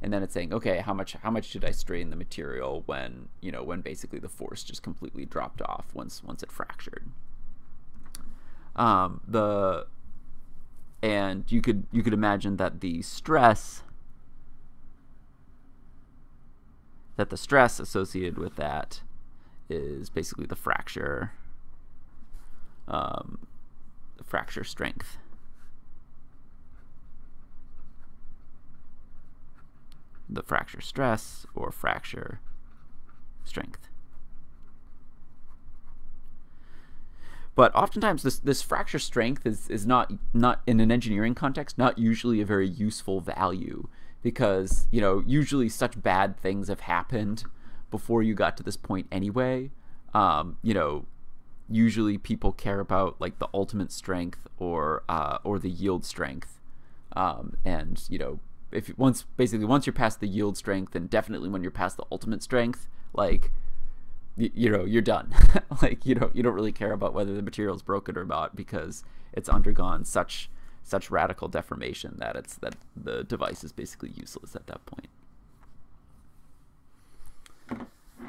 and then it's saying, okay, how much how much did I strain the material when you know when basically the force just completely dropped off once once it fractured. Um, the and you could you could imagine that the stress that the stress associated with that is basically the fracture um, fracture strength. The fracture stress or fracture strength. But oftentimes this, this fracture strength is, is not not in an engineering context not usually a very useful value because you know usually such bad things have happened before you got to this point anyway. Um, you know, usually people care about like the ultimate strength or uh, or the yield strength um, and you know if once basically once you're past the yield strength and definitely when you're past the ultimate strength like you, you know you're done. Like you don't you don't really care about whether the material is broken or not because it's undergone such such radical deformation that it's that the device is basically useless at that point.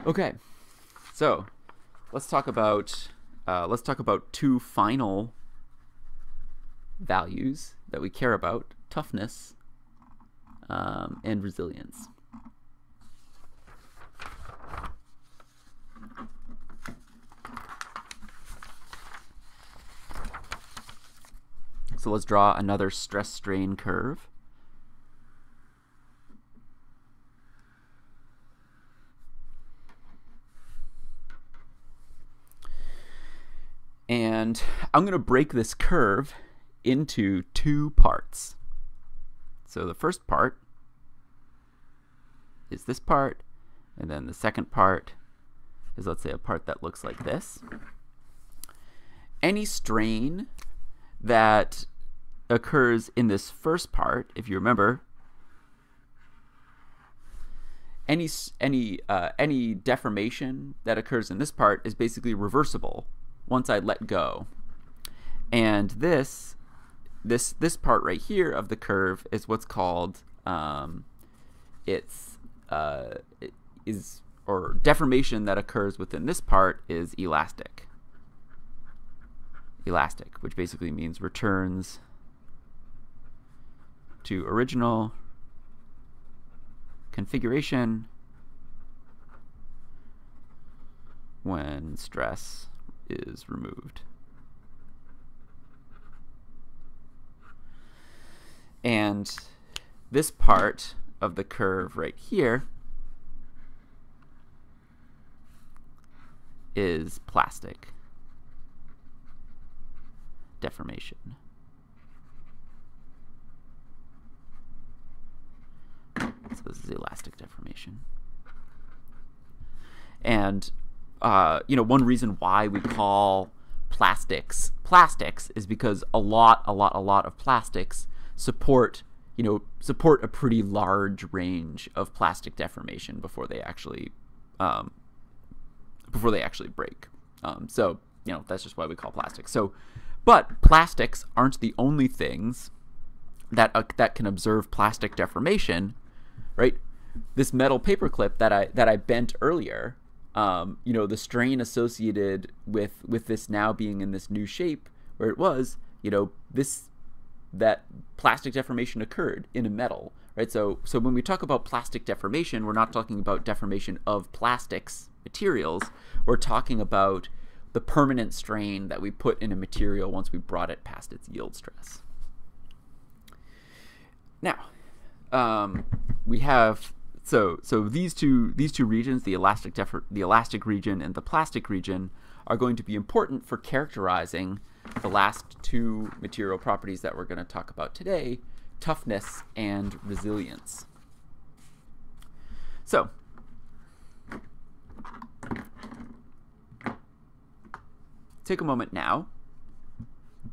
Okay. So let's talk about uh, let's talk about two final values that we care about toughness um, and resilience. So let's draw another stress strain curve. And I'm going to break this curve into two parts. So the first part is this part, and then the second part is, let's say, a part that looks like this. Any strain that occurs in this first part, if you remember, any any uh, any deformation that occurs in this part is basically reversible once I let go. And this, this, this part right here of the curve is what's called, um, it's, uh, it is, or deformation that occurs within this part is elastic. Elastic, which basically means returns to original configuration when stress is removed. And this part of the curve right here is plastic deformation. So this is elastic deformation. And uh, you know, one reason why we call plastics plastics is because a lot, a lot, a lot of plastics support, you know, support a pretty large range of plastic deformation before they actually, um, before they actually break. Um, so, you know, that's just why we call plastics. So, but plastics aren't the only things that uh, that can observe plastic deformation, right? This metal paperclip that I that I bent earlier um, you know, the strain associated with with this now being in this new shape where it was, you know, this that plastic deformation occurred in a metal, right? So so when we talk about plastic deformation, we're not talking about deformation of plastics materials. We're talking about the permanent strain that we put in a material once we brought it past its yield stress. Now, um, we have so so these two these two regions, the elastic the elastic region and the plastic region, are going to be important for characterizing the last two material properties that we're going to talk about today, toughness and resilience. So, take a moment now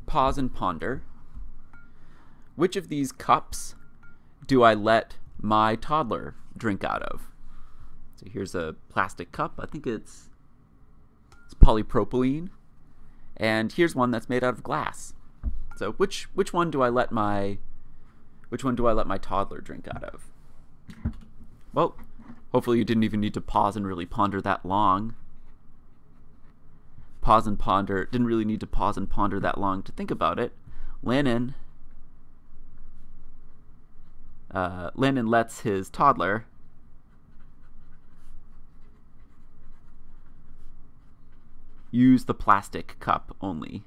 pause and ponder. Which of these cups do I let my toddler drink out of? So here's a plastic cup. I think it's it's polypropylene. And here's one that's made out of glass. So which which one do I let my which one do I let my toddler drink out of? Well, hopefully you didn't even need to pause and really ponder that long. Pause and ponder, didn't really need to pause and ponder that long to think about it. Lannin uh, Lannin lets his toddler use the plastic cup only.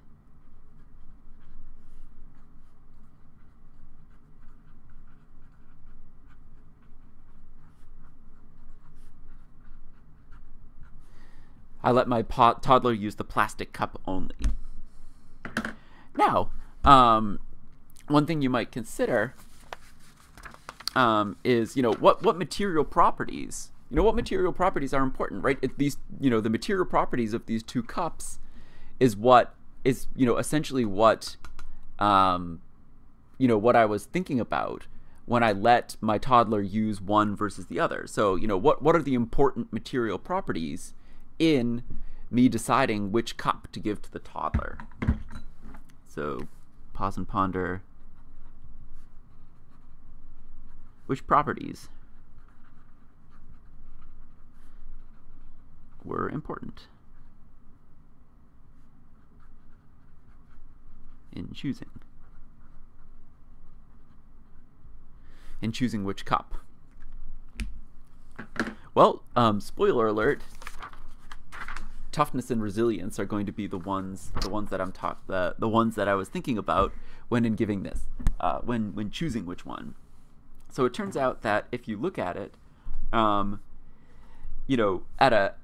I let my toddler use the plastic cup only. Now, um, one thing you might consider um, is, you know, what what material properties, you know, what material properties are important, right? These, you know, the material properties of these two cups is what is, you know, essentially what, um, you know, what I was thinking about when I let my toddler use one versus the other. So, you know, what what are the important material properties in me deciding which cup to give to the toddler? So, pause and ponder. Which properties were important in choosing? In choosing which cup? Well, um, spoiler alert, toughness and resilience are going to be the ones the ones that I'm talk the the ones that I was thinking about when in giving this uh, when when choosing which one. So it turns out that if you look at it, um, you know, at a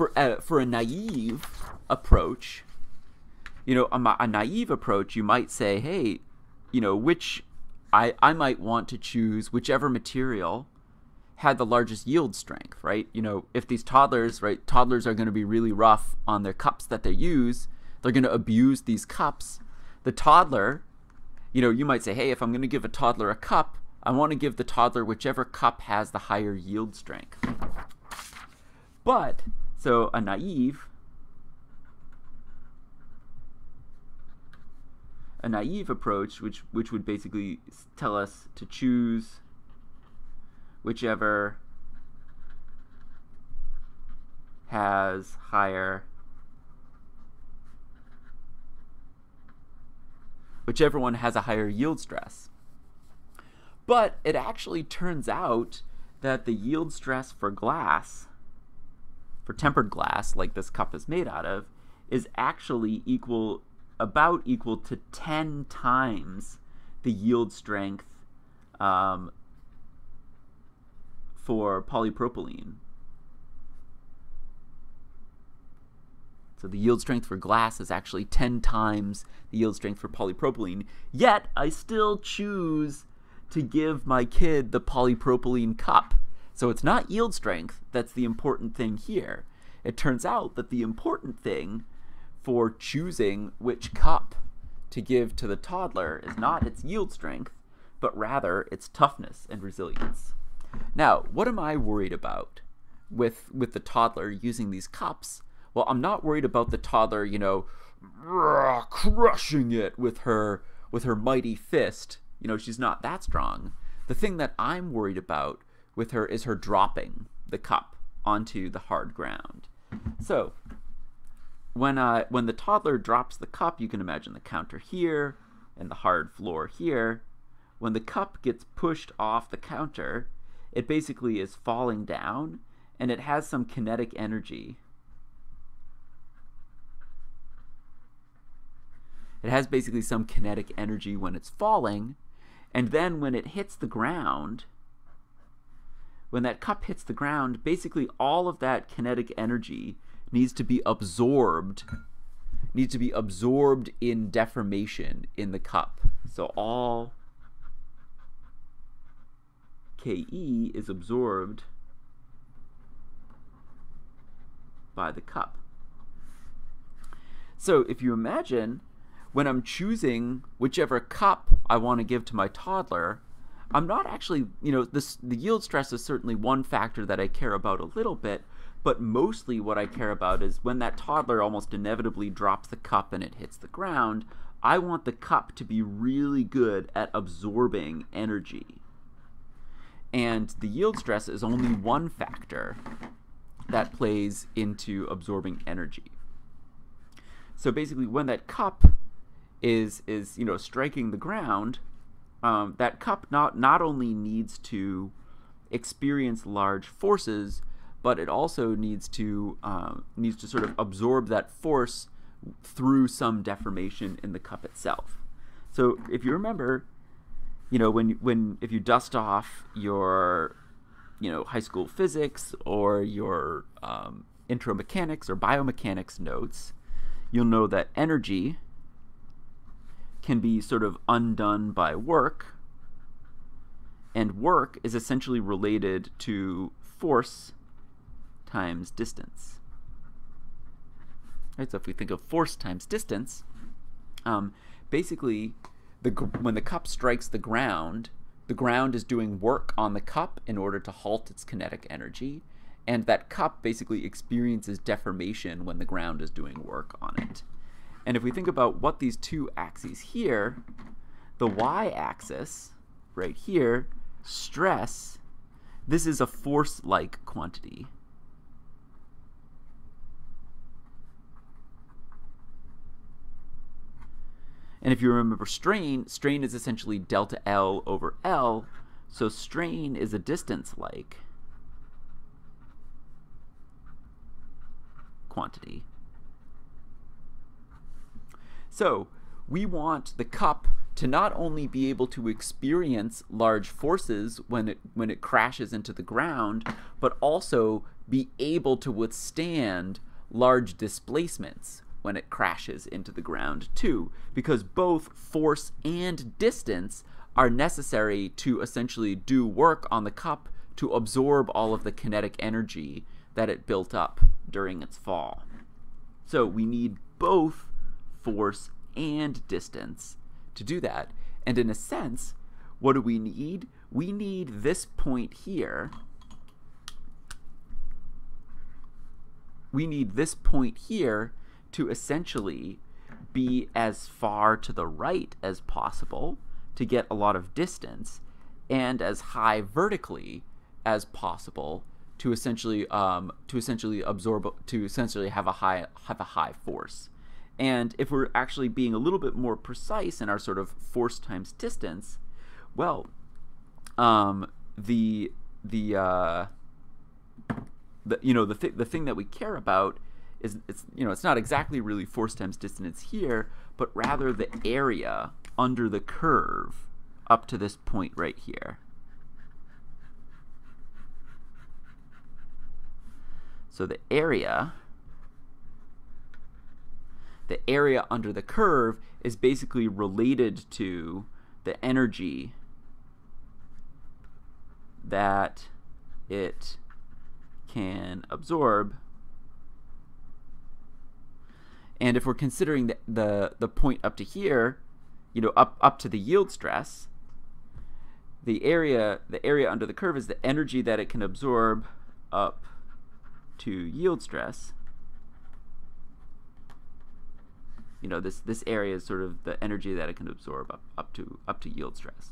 for a, for a naive approach, you know, a, a naive approach, you might say, hey, you know, which I I might want to choose whichever material had the largest yield strength, right? You know, if these toddlers, right, toddlers are going to be really rough on their cups that they use, they're going to abuse these cups. The toddler, you know, you might say, hey, if I'm going to give a toddler a cup, I want to give the toddler whichever cup has the higher yield strength. But, so a naive, a naive approach, which, which would basically tell us to choose whichever has higher whichever one has a higher yield stress. But it actually turns out that the yield stress for glass, for tempered glass, like this cup is made out of, is actually equal, about equal to 10 times the yield strength um, for polypropylene. So the yield strength for glass is actually 10 times the yield strength for polypropylene. Yet I still choose to give my kid the polypropylene cup. So it's not yield strength that's the important thing here. It turns out that the important thing for choosing which cup to give to the toddler is not its yield strength, but rather its toughness and resilience. Now, what am I worried about with with the toddler using these cups? Well, I'm not worried about the toddler, you know, crushing it with her with her mighty fist you know, she's not that strong. The thing that I'm worried about with her is her dropping the cup onto the hard ground. So, when uh, when the toddler drops the cup, you can imagine the counter here and the hard floor here. When the cup gets pushed off the counter, it basically is falling down and it has some kinetic energy. It has basically some kinetic energy when it's falling, and then when it hits the ground, when that cup hits the ground, basically all of that kinetic energy needs to be absorbed, needs to be absorbed in deformation in the cup. So all Ke is absorbed by the cup. So if you imagine when I'm choosing whichever cup I want to give to my toddler, I'm not actually, you know, this the yield stress is certainly one factor that I care about a little bit, but mostly what I care about is when that toddler almost inevitably drops the cup and it hits the ground, I want the cup to be really good at absorbing energy. And the yield stress is only one factor that plays into absorbing energy. So basically when that cup is is you know striking the ground, um, that cup not not only needs to experience large forces, but it also needs to um, needs to sort of absorb that force through some deformation in the cup itself. So if you remember, you know when when if you dust off your you know high school physics or your um, intro mechanics or biomechanics notes, you'll know that energy can be sort of undone by work, and work is essentially related to force times distance. Right, so if we think of force times distance, um, basically, the when the cup strikes the ground, the ground is doing work on the cup in order to halt its kinetic energy, and that cup basically experiences deformation when the ground is doing work on it. And if we think about what these two axes here, the y-axis right here, stress, this is a force-like quantity. And if you remember strain, strain is essentially delta L over L, so strain is a distance-like quantity. So we want the cup to not only be able to experience large forces when it when it crashes into the ground, but also be able to withstand large displacements when it crashes into the ground too, because both force and distance are necessary to essentially do work on the cup to absorb all of the kinetic energy that it built up during its fall. So we need both force and distance to do that. And in a sense, what do we need? We need this point here. We need this point here to essentially be as far to the right as possible to get a lot of distance and as high vertically as possible to essentially um, to essentially absorb to essentially have a high have a high force. And if we're actually being a little bit more precise in our sort of force times distance, well, um, the the uh, the you know the th- the thing that we care about is it's you know it's not exactly really force times distance here, but rather the area under the curve up to this point right here. So the area the area under the curve is basically related to the energy that it can absorb and if we're considering the, the, the point up to here, you know, up, up to the yield stress, the area, the area under the curve is the energy that it can absorb up to yield stress. You know, this, this area is sort of the energy that it can absorb up, up, to, up to yield stress.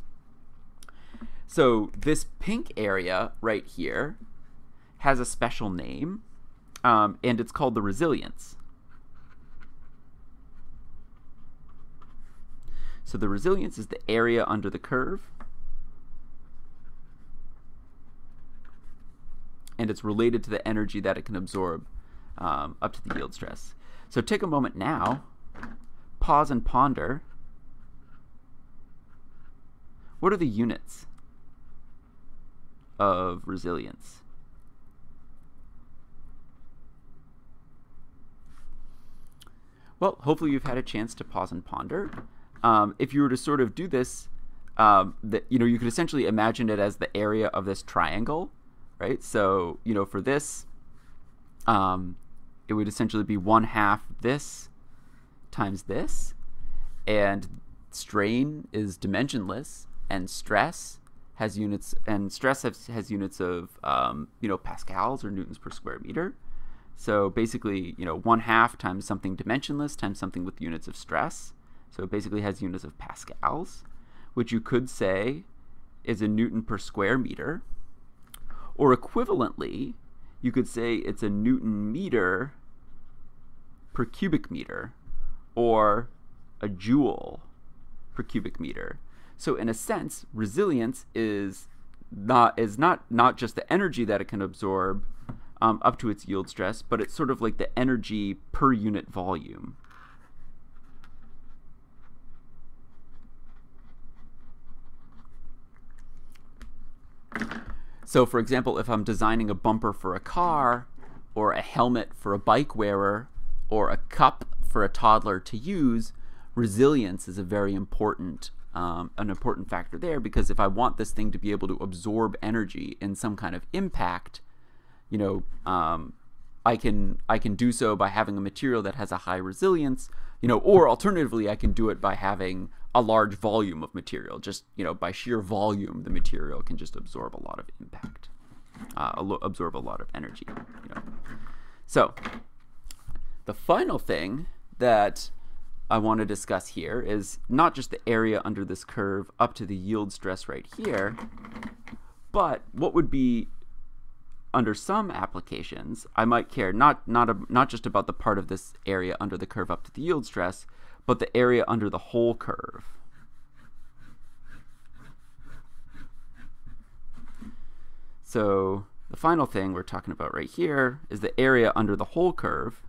So this pink area right here has a special name, um, and it's called the resilience. So the resilience is the area under the curve. And it's related to the energy that it can absorb um, up to the yield stress. So take a moment now, pause and ponder. What are the units of resilience? Well, hopefully you've had a chance to pause and ponder um, if you were to sort of do this, um, that you know, you could essentially imagine it as the area of this triangle, right? So you know, for this, um, it would essentially be one half this times this, and strain is dimensionless, and stress has units, and stress has, has units of um, you know pascals or newtons per square meter. So basically, you know, one half times something dimensionless times something with units of stress. So it basically has units of pascals, which you could say is a newton per square meter. Or equivalently, you could say it's a newton meter per cubic meter, or a joule per cubic meter. So in a sense, resilience is not is not not just the energy that it can absorb um, up to its yield stress, but it's sort of like the energy per unit volume. So for example, if I'm designing a bumper for a car, or a helmet for a bike wearer, or a cup for a toddler to use, resilience is a very important um, an important factor there because if I want this thing to be able to absorb energy in some kind of impact, you know, um, I can I can do so by having a material that has a high resilience, you know, or alternatively, I can do it by having a large volume of material. Just you know, by sheer volume, the material can just absorb a lot of impact, uh, absorb a lot of energy. You know, so the final thing that I want to discuss here is not just the area under this curve up to the yield stress right here, but what would be under some applications, I might care not not a, not just about the part of this area under the curve up to the yield stress, but the area under the whole curve. So the final thing we're talking about right here is the area under the whole curve.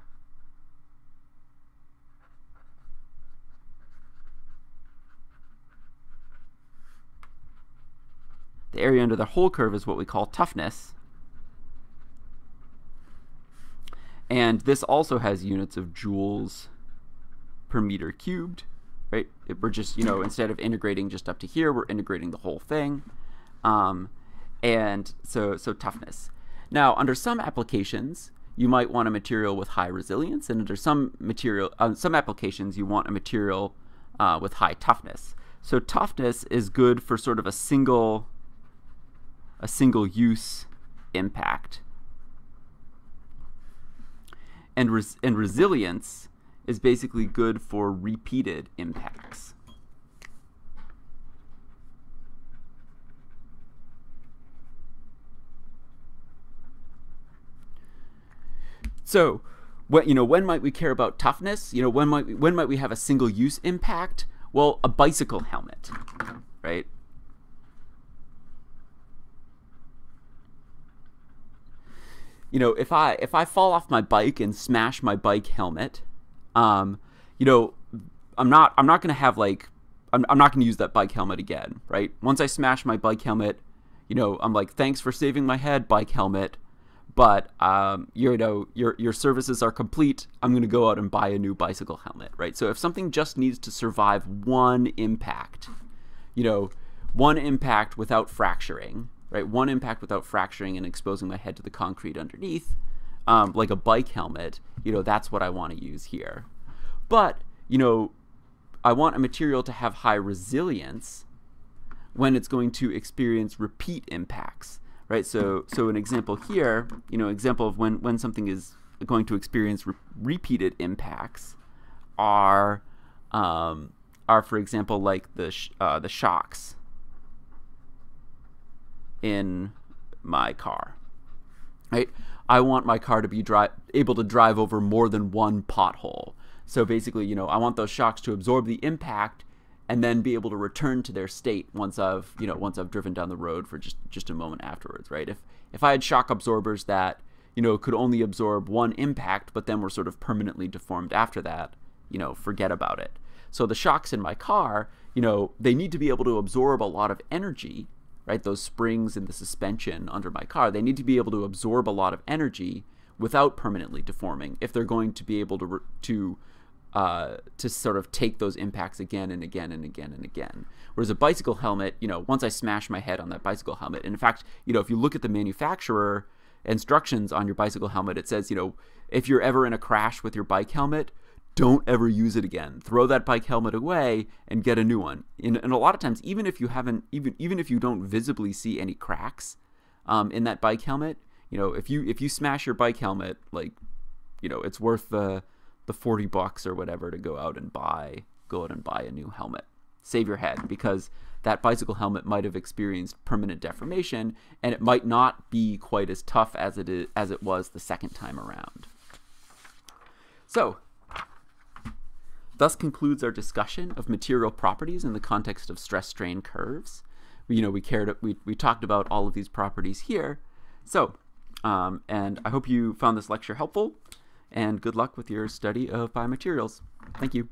The area under the whole curve is what we call toughness. And this also has units of joules per meter cubed, right? We're just, you know, instead of integrating just up to here, we're integrating the whole thing. Um, and so, so toughness. Now, under some applications, you might want a material with high resilience, and under some material, uh, some applications, you want a material uh, with high toughness. So toughness is good for sort of a single, a single use impact and, res and resilience is basically good for repeated impacts. So, what you know, when might we care about toughness? You know, when might we, when might we have a single use impact? Well, a bicycle helmet, right? You know, if I if I fall off my bike and smash my bike helmet, um, you know, I'm not I'm not gonna have like I'm, I'm not gonna use that bike helmet again, right? Once I smash my bike helmet, you know, I'm like, thanks for saving my head, bike helmet, but um, you know, your your services are complete. I'm gonna go out and buy a new bicycle helmet, right? So if something just needs to survive one impact, you know, one impact without fracturing, right? One impact without fracturing and exposing my head to the concrete underneath, um, like a bike helmet, you know, that's what I want to use here. But, you know, I want a material to have high resilience when it's going to experience repeat impacts, right? So, so an example here, you know, example of when, when something is going to experience re repeated impacts are, um, are for example, like the, sh uh, the shocks, in my car. Right? I want my car to be dri- able to drive over more than one pothole. So basically, you know, I want those shocks to absorb the impact and then be able to return to their state once I've, you know, once I've driven down the road for just just a moment afterwards, right? If if I had shock absorbers that, you know, could only absorb one impact but then were sort of permanently deformed after that, you know, forget about it. So the shocks in my car, you know, they need to be able to absorb a lot of energy right? Those springs and the suspension under my car, they need to be able to absorb a lot of energy without permanently deforming if they're going to be able to to uh, to sort of take those impacts again and again and again and again. Whereas a bicycle helmet, you know, once I smash my head on that bicycle helmet, and in fact, you know, if you look at the manufacturer instructions on your bicycle helmet, it says, you know, if you're ever in a crash with your bike helmet, don't ever use it again. Throw that bike helmet away and get a new one. And, and a lot of times, even if you haven't, even even if you don't visibly see any cracks um, in that bike helmet, you know, if you if you smash your bike helmet, like, you know, it's worth the the forty bucks or whatever to go out and buy go out and buy a new helmet. Save your head because that bicycle helmet might have experienced permanent deformation and it might not be quite as tough as it is as it was the second time around. So, thus concludes our discussion of material properties in the context of stress strain curves. You know, we cared we we talked about all of these properties here. So, um, and I hope you found this lecture helpful and good luck with your study of biomaterials. Thank you.